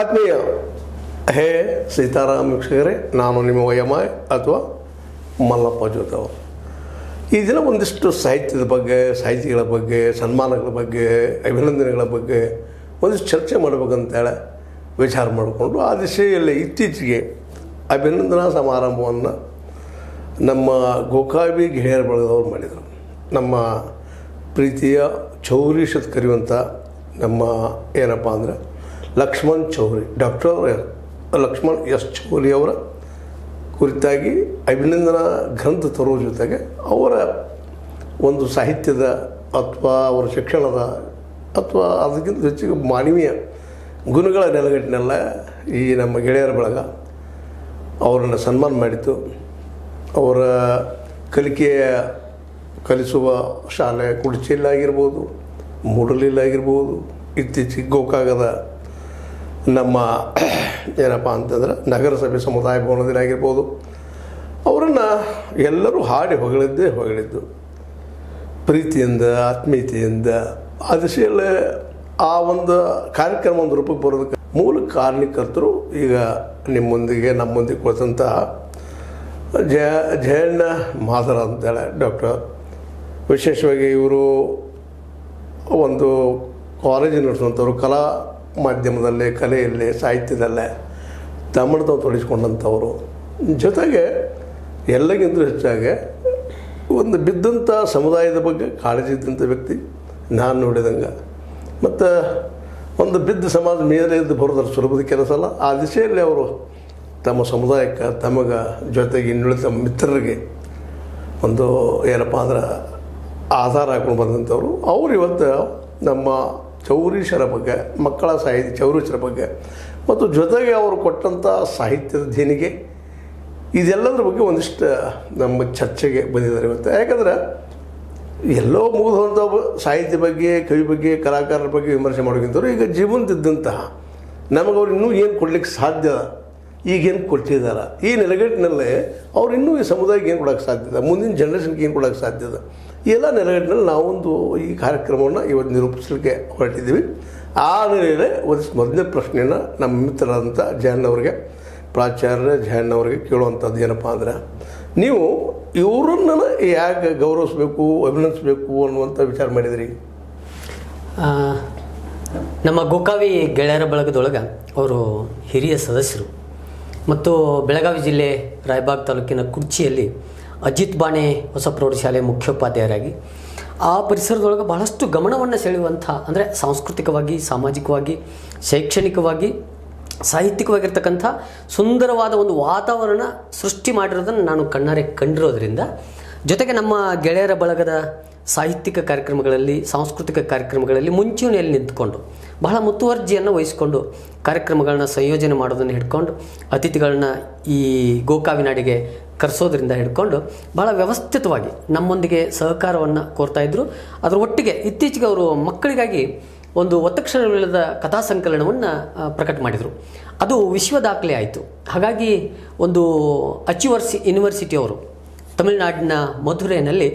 ಆತ್ಮೀಯ, ಹೇ ಸೀತಾರಾಮ ವೀಕ್ಷಕರೇ, ನಾನು ನಿಮ್ಮ ವಯಮಾಯ್ ಅಥವಾ ಮಲ್ಲಪ್ಪ ಜೋತವ ಈ ದಿನ ಒಂದಿಷ್ಟು ಸಾಹಿತ್ಯದ ಬಗ್ಗೆ, ಸಾಹಿತಿಗಳ ಬಗ್ಗೆ, ಸನ್ಮಾನಗಳ ಬಗ್ಗೆ, ಅಭಿನಂದನೆಗಳ ಬಗ್ಗೆ ಒಂದಿಷ್ಟು ಚರ್ಚೆ ಮಾಡಬೇಕಂತೇಳಿ ವಿಚಾರ ಮಾಡಿಕೊಂಡು ಆ ದಿಶೆಯಲ್ಲಿ ಇತ್ತೀಚೆಗೆ ಅಭಿನಂದನಾ ಸಮಾರಂಭವನ್ನು ನಮ್ಮ ಗೋಕಾವಿ ಗೆಳೆಯರ ಬಳಗದವ್ರು ಮಾಡಿದರು. ನಮ್ಮ ಪ್ರೀತಿಯ ಚೌರಿ ಶತ್ ನಮ್ಮ ಏನಪ್ಪ ಅಂದರೆ ಲಕ್ಷ್ಮಣ್ ಚೌರಿ, ಡಾಕ್ಟರ್ ಲಕ್ಷ್ಮಣ್ ಎಸ್ ಚೌರಿ ಅವರ ಕುರಿತಾಗಿ ಅಭಿನಂದನಾ ಗ್ರಂಥ ತರುವ ಜೊತೆಗೆ ಅವರ ಒಂದು ಸಾಹಿತ್ಯದ ಅಥವಾ ಅವರ ಶಿಕ್ಷಣದ ಅಥವಾ ಅದಕ್ಕಿಂತ ಹೆಚ್ಚಿಗೆ ಮಾನವೀಯ ಗುಣಗಳ ನೆಲೆಗಟ್ಟಿನೆಲ್ಲ ಈ ನಮ್ಮ ಗೆಳೆಯರ ಬಳಗ ಅವರನ್ನು ಸನ್ಮಾನ ಮಾಡಿತು. ಅವರ ಕಲಿಕೆಯ ಕಲಿಸುವ ಶಾಲೆ ಮೂಡಲಿಲ್ಲ ಮೂಡಲಿಲ್ಲಾಗಿರ್ಬೋದು, ಇತ್ತೀಚೆಗೆ ಗೋಕಾಗದ ನಮ್ಮ ಏನಪ್ಪ ಅಂತಂದ್ರೆ ನಗರಸಭೆ ಸಮುದಾಯ ಭವನದಲ್ಲಿ ಆಗಿರ್ಬೋದು, ಅವರನ್ನು ಎಲ್ಲರೂ ಹಾಡಿ ಹೊಗಳಿದ್ದೇ ಹೊಗಳಿದ್ದು. ಪ್ರೀತಿಯಿಂದ, ಆತ್ಮೀಯತೆಯಿಂದ ಆ ದಿಶೆಯಲ್ಲೇ ಆ ಒಂದು ಕಾರ್ಯಕ್ರಮ ಒಂದು ರೂಪಕ್ಕೆ ಬರೋದಕ್ಕೆ ಮೂಲ ಕಾರಣಕರ್ತರು ಈಗ ನಿಮ್ಮೊಂದಿಗೆ ನಮ್ಮೊಂದಿಗೆ ಕುಳಿತಂತಹ ಜಯ, ಜಯಣ್ಣ ಮಾದರ ಅಂತೇಳೆ ಡಾಕ್ಟರ್. ವಿಶೇಷವಾಗಿ ಇವರು ಒಂದು ಕಾಲೇಜ್ ನಡೆಸುವಂಥವ್ರು, ಕಲಾ ಮಾಧ್ಯಮದಲ್ಲಿ, ಕಲೆಯಲ್ಲೇ, ಸಾಹಿತ್ಯದಲ್ಲೇ ತಮ್ಮನ್ನು ತೊಡಗಿಸ್ಕೊಂಡಂಥವರು. ಜೊತೆಗೆ ಎಲ್ಲಕ್ಕಿಂತ ಹೆಚ್ಚಾಗಿ ಒಂದು ಬಿದ್ದಂಥ ಸಮುದಾಯದ ಬಗ್ಗೆ ಕಾಳಜಿ ಇದ್ದಂಥ ವ್ಯಕ್ತಿ ನಾನು ನೋಡಿದಂಗೆ. ಮತ್ತು ಒಂದು ಬಿದ್ದ ಸಮಾಜ ಮೇಲೆ ಎದ್ದು ಬರೋದ್ರ ಸುಲಭದ ಕೆಲಸ ಅಲ್ಲ. ಆ ದಿಶೆಯಲ್ಲಿ ಅವರು ತಮ್ಮ ಸಮುದಾಯಕ್ಕೆ, ತಮಗೆ ಜೊತೆಗೆ ಇನ್ನುಳಿದ ಮಿತ್ರರಿಗೆ ಒಂದು ಏನಪ್ಪ ಅಂದ್ರೆ ಆಧಾರ ಹಾಕೊಂಡು ಬಂದಂಥವ್ರು. ಅವ್ರು ಇವತ್ತು ನಮ್ಮ ಚೌರೀಶರ ಬಗ್ಗೆ ಮಕ್ಕಳ ಸಾಹಿತ್ಯ ಚೌರೀಶರ ಬಗ್ಗೆ ಮತ್ತು ಜೊತೆಗೆ ಅವರು ಕೊಟ್ಟಂಥ ಸಾಹಿತ್ಯದ ದೇಣಿಗೆ ಇದೆಲ್ಲದರ ಬಗ್ಗೆ ಒಂದಿಷ್ಟು ನಮ್ಮ ಚರ್ಚೆಗೆ ಬಂದಿದ್ದಾರೆ ಇವತ್ತು. ಯಾಕಂದ್ರೆ ಎಲ್ಲೋ ಮುಗಿದಂಥ ಸಾಹಿತ್ಯ ಬಗ್ಗೆ, ಕವಿ ಬಗ್ಗೆ, ಕಲಾಕಾರರ ಬಗ್ಗೆ ವಿಮರ್ಶೆ ಮಾಡೋಕ್ಕಿಂತವ್ರು ಈಗ ಜೀವಂತಿದ್ದಂತಹ ನಮಗೆ ಅವ್ರು ಇನ್ನೂ ಏನು ಕೊಡ್ಲಿಕ್ಕೆ ಸಾಧ್ಯ ಈಗೇನು ಕೊಟ್ಟಿದ್ದಾರ ಈ ನೆಲೆಗಟ್ಟಿನಲ್ಲೇ ಅವ್ರು ಇನ್ನೂ ಈ ಸಮುದಾಯಕ್ಕೆ ಏನು ಕೊಡೋಕ್ಕೆ ಸಾಧ್ಯದ ಮುಂದಿನ ಜನ್ರೇಷನ್ಗೆ ಏನು ಕೊಡೋಕ್ಕೆ ಸಾಧ್ಯದ ಎಲ್ಲ ನೆಲೆಗಟ್ಟಿನಲ್ಲಿ ನಾವೊಂದು ಈ ಕಾರ್ಯಕ್ರಮವನ್ನು ಇವತ್ತು ನಿರೂಪಿಸಲಿಕ್ಕೆ ಹೊರಟಿದ್ದೀವಿ. ಆ ನೆಲೆಯಲ್ಲೇ ಒಂದು ಮೊದಲನೇ ಪ್ರಶ್ನೆಯನ್ನು ನಮ್ಮ ಮಿತ್ರರಾದಂಥ ಜಯಣ್ಣ ಅವರಿಗೆ, ಪ್ರಾಚಾರ್ಯ ಜಯಣ್ಣ ಅವರಿಗೆ ಕೇಳುವಂಥದ್ದು ಏನಪ್ಪ ಅಂದ್ರೆ, ನೀವು ಇವರನ್ನ ಯಾಕೆ ಗೌರವಿಸಬೇಕು, ಅಭಿನಂದಿಸಬೇಕು ಅನ್ನುವಂಥ ವಿಚಾರ ಮಾಡಿದ್ರಿ? ನಮ್ಮ ಗೋಕಾವಿ ಗೆಳೆಯರ ಬಳಗದೊಳಗೆ ಅವರು ಹಿರಿಯ ಸದಸ್ಯರು. ಮತ್ತು ಬೆಳಗಾವಿ ಜಿಲ್ಲೆ ರಾಯಬಾಗ್ ತಾಲೂಕಿನ ಕುರ್ಚಿಯಲ್ಲಿ ಅಜಿತ್ ಬಾಣೆ ಹೊಸ ಪ್ರೌಢಶಾಲೆ ಮುಖ್ಯೋಪಾಧ್ಯಾಯರಾಗಿ, ಆ ಪರಿಸರದೊಳಗೆ ಬಹಳಷ್ಟು ಗಮನವನ್ನು ಸೆಳೆಯುವಂಥ, ಅಂದರೆ ಸಾಂಸ್ಕೃತಿಕವಾಗಿ, ಸಾಮಾಜಿಕವಾಗಿ, ಶೈಕ್ಷಣಿಕವಾಗಿ, ಸಾಹಿತ್ಯಿಕವಾಗಿರ್ತಕ್ಕಂಥ ಸುಂದರವಾದ ಒಂದು ವಾತಾವರಣ ಸೃಷ್ಟಿ ಮಾಡಿರೋದನ್ನು ನಾನು ಕಣ್ಣಾರೆ ಕಂಡಿರೋದ್ರಿಂದ, ಜೊತೆಗೆ ನಮ್ಮ ಗೆಳೆಯರ ಬಳಗದ ಸಾಹಿತ್ಯಿಕ ಕಾರ್ಯಕ್ರಮಗಳಲ್ಲಿ, ಸಾಂಸ್ಕೃತಿಕ ಕಾರ್ಯಕ್ರಮಗಳಲ್ಲಿ ಮುಂಚೂಣಿಯಲ್ಲಿ ನಿಂತ್ಕೊಂಡು ಬಹಳ ಮುತುವರ್ಜಿಯನ್ನು ವಹಿಸಿಕೊಂಡು ಕಾರ್ಯಕ್ರಮಗಳನ್ನ ಸಂಯೋಜನೆ ಮಾಡೋದನ್ನು ಹಿಡ್ಕೊಂಡು, ಅತಿಥಿಗಳನ್ನ ಈ ಗೋಕಾವಿನಾಡಿಗೆ ಕರೆಸೋದ್ರಿಂದ ಹಿಡ್ಕೊಂಡು ಬಹಳ ವ್ಯವಸ್ಥಿತವಾಗಿ ನಮ್ಮೊಂದಿಗೆ ಸಹಕಾರವನ್ನು ಕೋರ್ತಾ ಇದ್ರು. ಅದರ ಒಟ್ಟಿಗೆ ಇತ್ತೀಚೆಗೆ ಅವರು ಮಕ್ಕಳಿಗಾಗಿ ಒಂದು ಒತ್ತಕ್ಷರವಿಲ್ಲದ ಕಥಾ ಸಂಕಲನವನ್ನು ಪ್ರಕಟ ಮಾಡಿದರು. ಅದು ವಿಶ್ವ ದಾಖಲೆ ಆಯಿತು. ಹಾಗಾಗಿ ಒಂದು ಅಚೀವರ್ಸ್ ಯೂನಿವರ್ಸಿಟಿ ಅವರು ತಮಿಳುನಾಡಿನ ಮಧುರೈನಲ್ಲಿ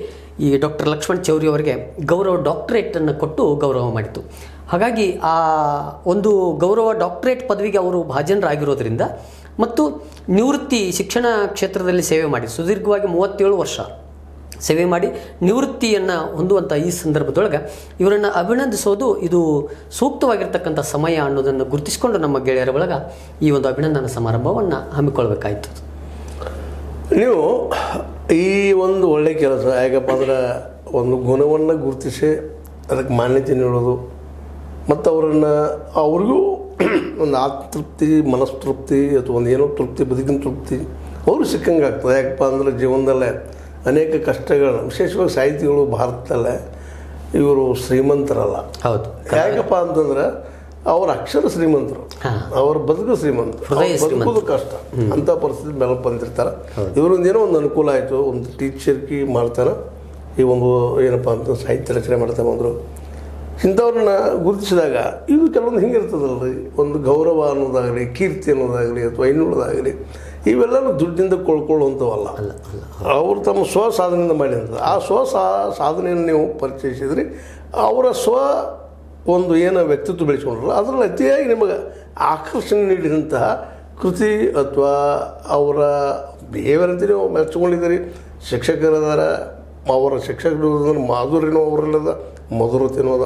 ಈ ಡಾಕ್ಟರ್ ಲಕ್ಷ್ಮಣ್ ಚೌರಿ ಅವರಿಗೆ ಗೌರವ ಡಾಕ್ಟರೇಟನ್ನು ಕೊಟ್ಟು ಗೌರವ ಮಾಡಿತು ಹಾಗಾಗಿ ಆ ಒಂದು ಗೌರವ ಡಾಕ್ಟರೇಟ್ ಪದವಿಗೆ ಅವರು ಭಾಜನರಾಗಿರೋದ್ರಿಂದ ಮತ್ತು ನಿವೃತ್ತಿ ಶಿಕ್ಷಣ ಕ್ಷೇತ್ರದಲ್ಲಿ ಸೇವೆ ಮಾಡಿ, ಸುದೀರ್ಘವಾಗಿ ಮೂವತ್ತೇಳು ವರ್ಷ ಸೇವೆ ಮಾಡಿ ನಿವೃತ್ತಿಯನ್ನು ಹೊಂದುವಂಥ ಈ ಸಂದರ್ಭದೊಳಗೆ ಇವರನ್ನು ಅಭಿನಂದಿಸೋದು ಇದು ಸೂಕ್ತವಾಗಿರ್ತಕ್ಕಂಥ ಸಮಯ ಅನ್ನೋದನ್ನು ಗುರುತಿಸಿಕೊಂಡು ನಮ್ಮ ಗೆಳೆಯರ ಒಳಗೆ ಈ ಒಂದು ಅಭಿನಂದನಾ ಸಮಾರಂಭವನ್ನು ಹಮ್ಮಿಕೊಳ್ಬೇಕಾಯಿತು ನೀವು ಈ ಒಂದು ಒಳ್ಳೆ ಕೆಲಸ, ಯಾಕಪ್ಪ ಅಂದ್ರೆ ಒಂದು ಗುಣವನ್ನು ಗುರುತಿಸಿ ಅದಕ್ಕೆ ಮಾನ್ಯತೆ ನೀಡೋದು ಮತ್ತು ಅವರನ್ನು ಅವ್ರಿಗೂ ಒಂದು ಆತ್ಮತೃಪ್ತಿ ಮನಸ್ತೃಪ್ತಿ ಅಥವಾ ಒಂದು ಏನೋ ತೃಪ್ತಿ ಬದುಕಿನ ತೃಪ್ತಿ ಅವರು ಸಿಕ್ಕಂಗೆ ಆಗ್ತದೆ. ಯಾಕಪ್ಪ ಅಂದರೆ ಜೀವನದಲ್ಲೇ ಅನೇಕ ಕಷ್ಟಗಳು ವಿಶೇಷವಾಗಿ ಸಾಹಿತಿಗಳು ಭಾರತದಲ್ಲೇ ಇವರು ಶ್ರೀಮಂತರಲ್ಲ. ಹೌದು. ಯಾಕಪ್ಪ ಅಂತಂದ್ರೆ ಅವ್ರ ಅಕ್ಷರ ಶ್ರೀಮಂತರು. ಅವ್ರ ಬದುಕು ಶ್ರೀಮಂತರು. ಬದುಕೋದು ಕಷ್ಟ. ಅಂತ ಪರಿಸ್ಥಿತಿ ಮೇಲೆ ಬಂದಿರ್ತಾರೆ. ಇವರೊಂದು ಏನೋ ಒಂದು ಅನುಕೂಲ ಆಯಿತು. ಒಂದು ಟೀಚರ್ಕಿ ಮಾಡ್ತಾರೆ ಈ ಒಂದು ಏನಪ್ಪ ಅಂತ ಸಾಹಿತ್ಯ ರಚನೆ ಮಾಡ್ತಾ ಬಂದರು ಇಂಥವ್ರನ್ನ ಗುರುತಿಸಿದಾಗ ಇದು ಕೆಲವೊಂದು ಹಿಂಗಿರ್ತದಲ್ರಿ. ಒಂದು ಗೌರವ ಅನ್ನೋದಾಗಲಿ ಕೀರ್ತಿ ಅನ್ನೋದಾಗಲಿ ಅಥವಾ ಇನ್ನುಳದಾಗಲಿ ಇವೆಲ್ಲನೂ ದುಡ್ಡಿಂದ ಕೊಳ್ಕೊಳ್ಳುವಂಥವಲ್ಲ ಅವರು ತಮ್ಮ ಸ್ವ ಸಾಧನೆಯಿಂದ ಮಾಡಿದಂಥದ್ದು. ಆ ಸ್ವ ಸಾ ಸಾಧನೆಯನ್ನು ನೀವು ಪರಿಚಯಿಸಿದ್ರಿ. ಅವರ ಸ್ವ ಒಂದು ಏನು ವ್ಯಕ್ತಿತ್ವ ಬೆಳೆಸ್ಕೊಂಡ್ರಲ್ಲ ಅದರಲ್ಲಿ ಅತಿಯಾಗಿ ನಿಮಗೆ ಆಕರ್ಷಣೆ ನೀಡಿದಂತಹ ಕೃತಿ ಅಥವಾ ಅವರ ಬಿಹೇವಿಯರ್ ಅಂತ ನೀವು ಮೆಚ್ಚಿಕೊಂಡಿದ್ದೀರಿ. ಶಿಕ್ಷಕರದಾರ ಅವರ ಶಿಕ್ಷಕರು ಮಾಧುರ್ಯನೂ ಅವರಲ್ಲದ. ಮಧುರತೆನೂ ತಿನ್ನೋದ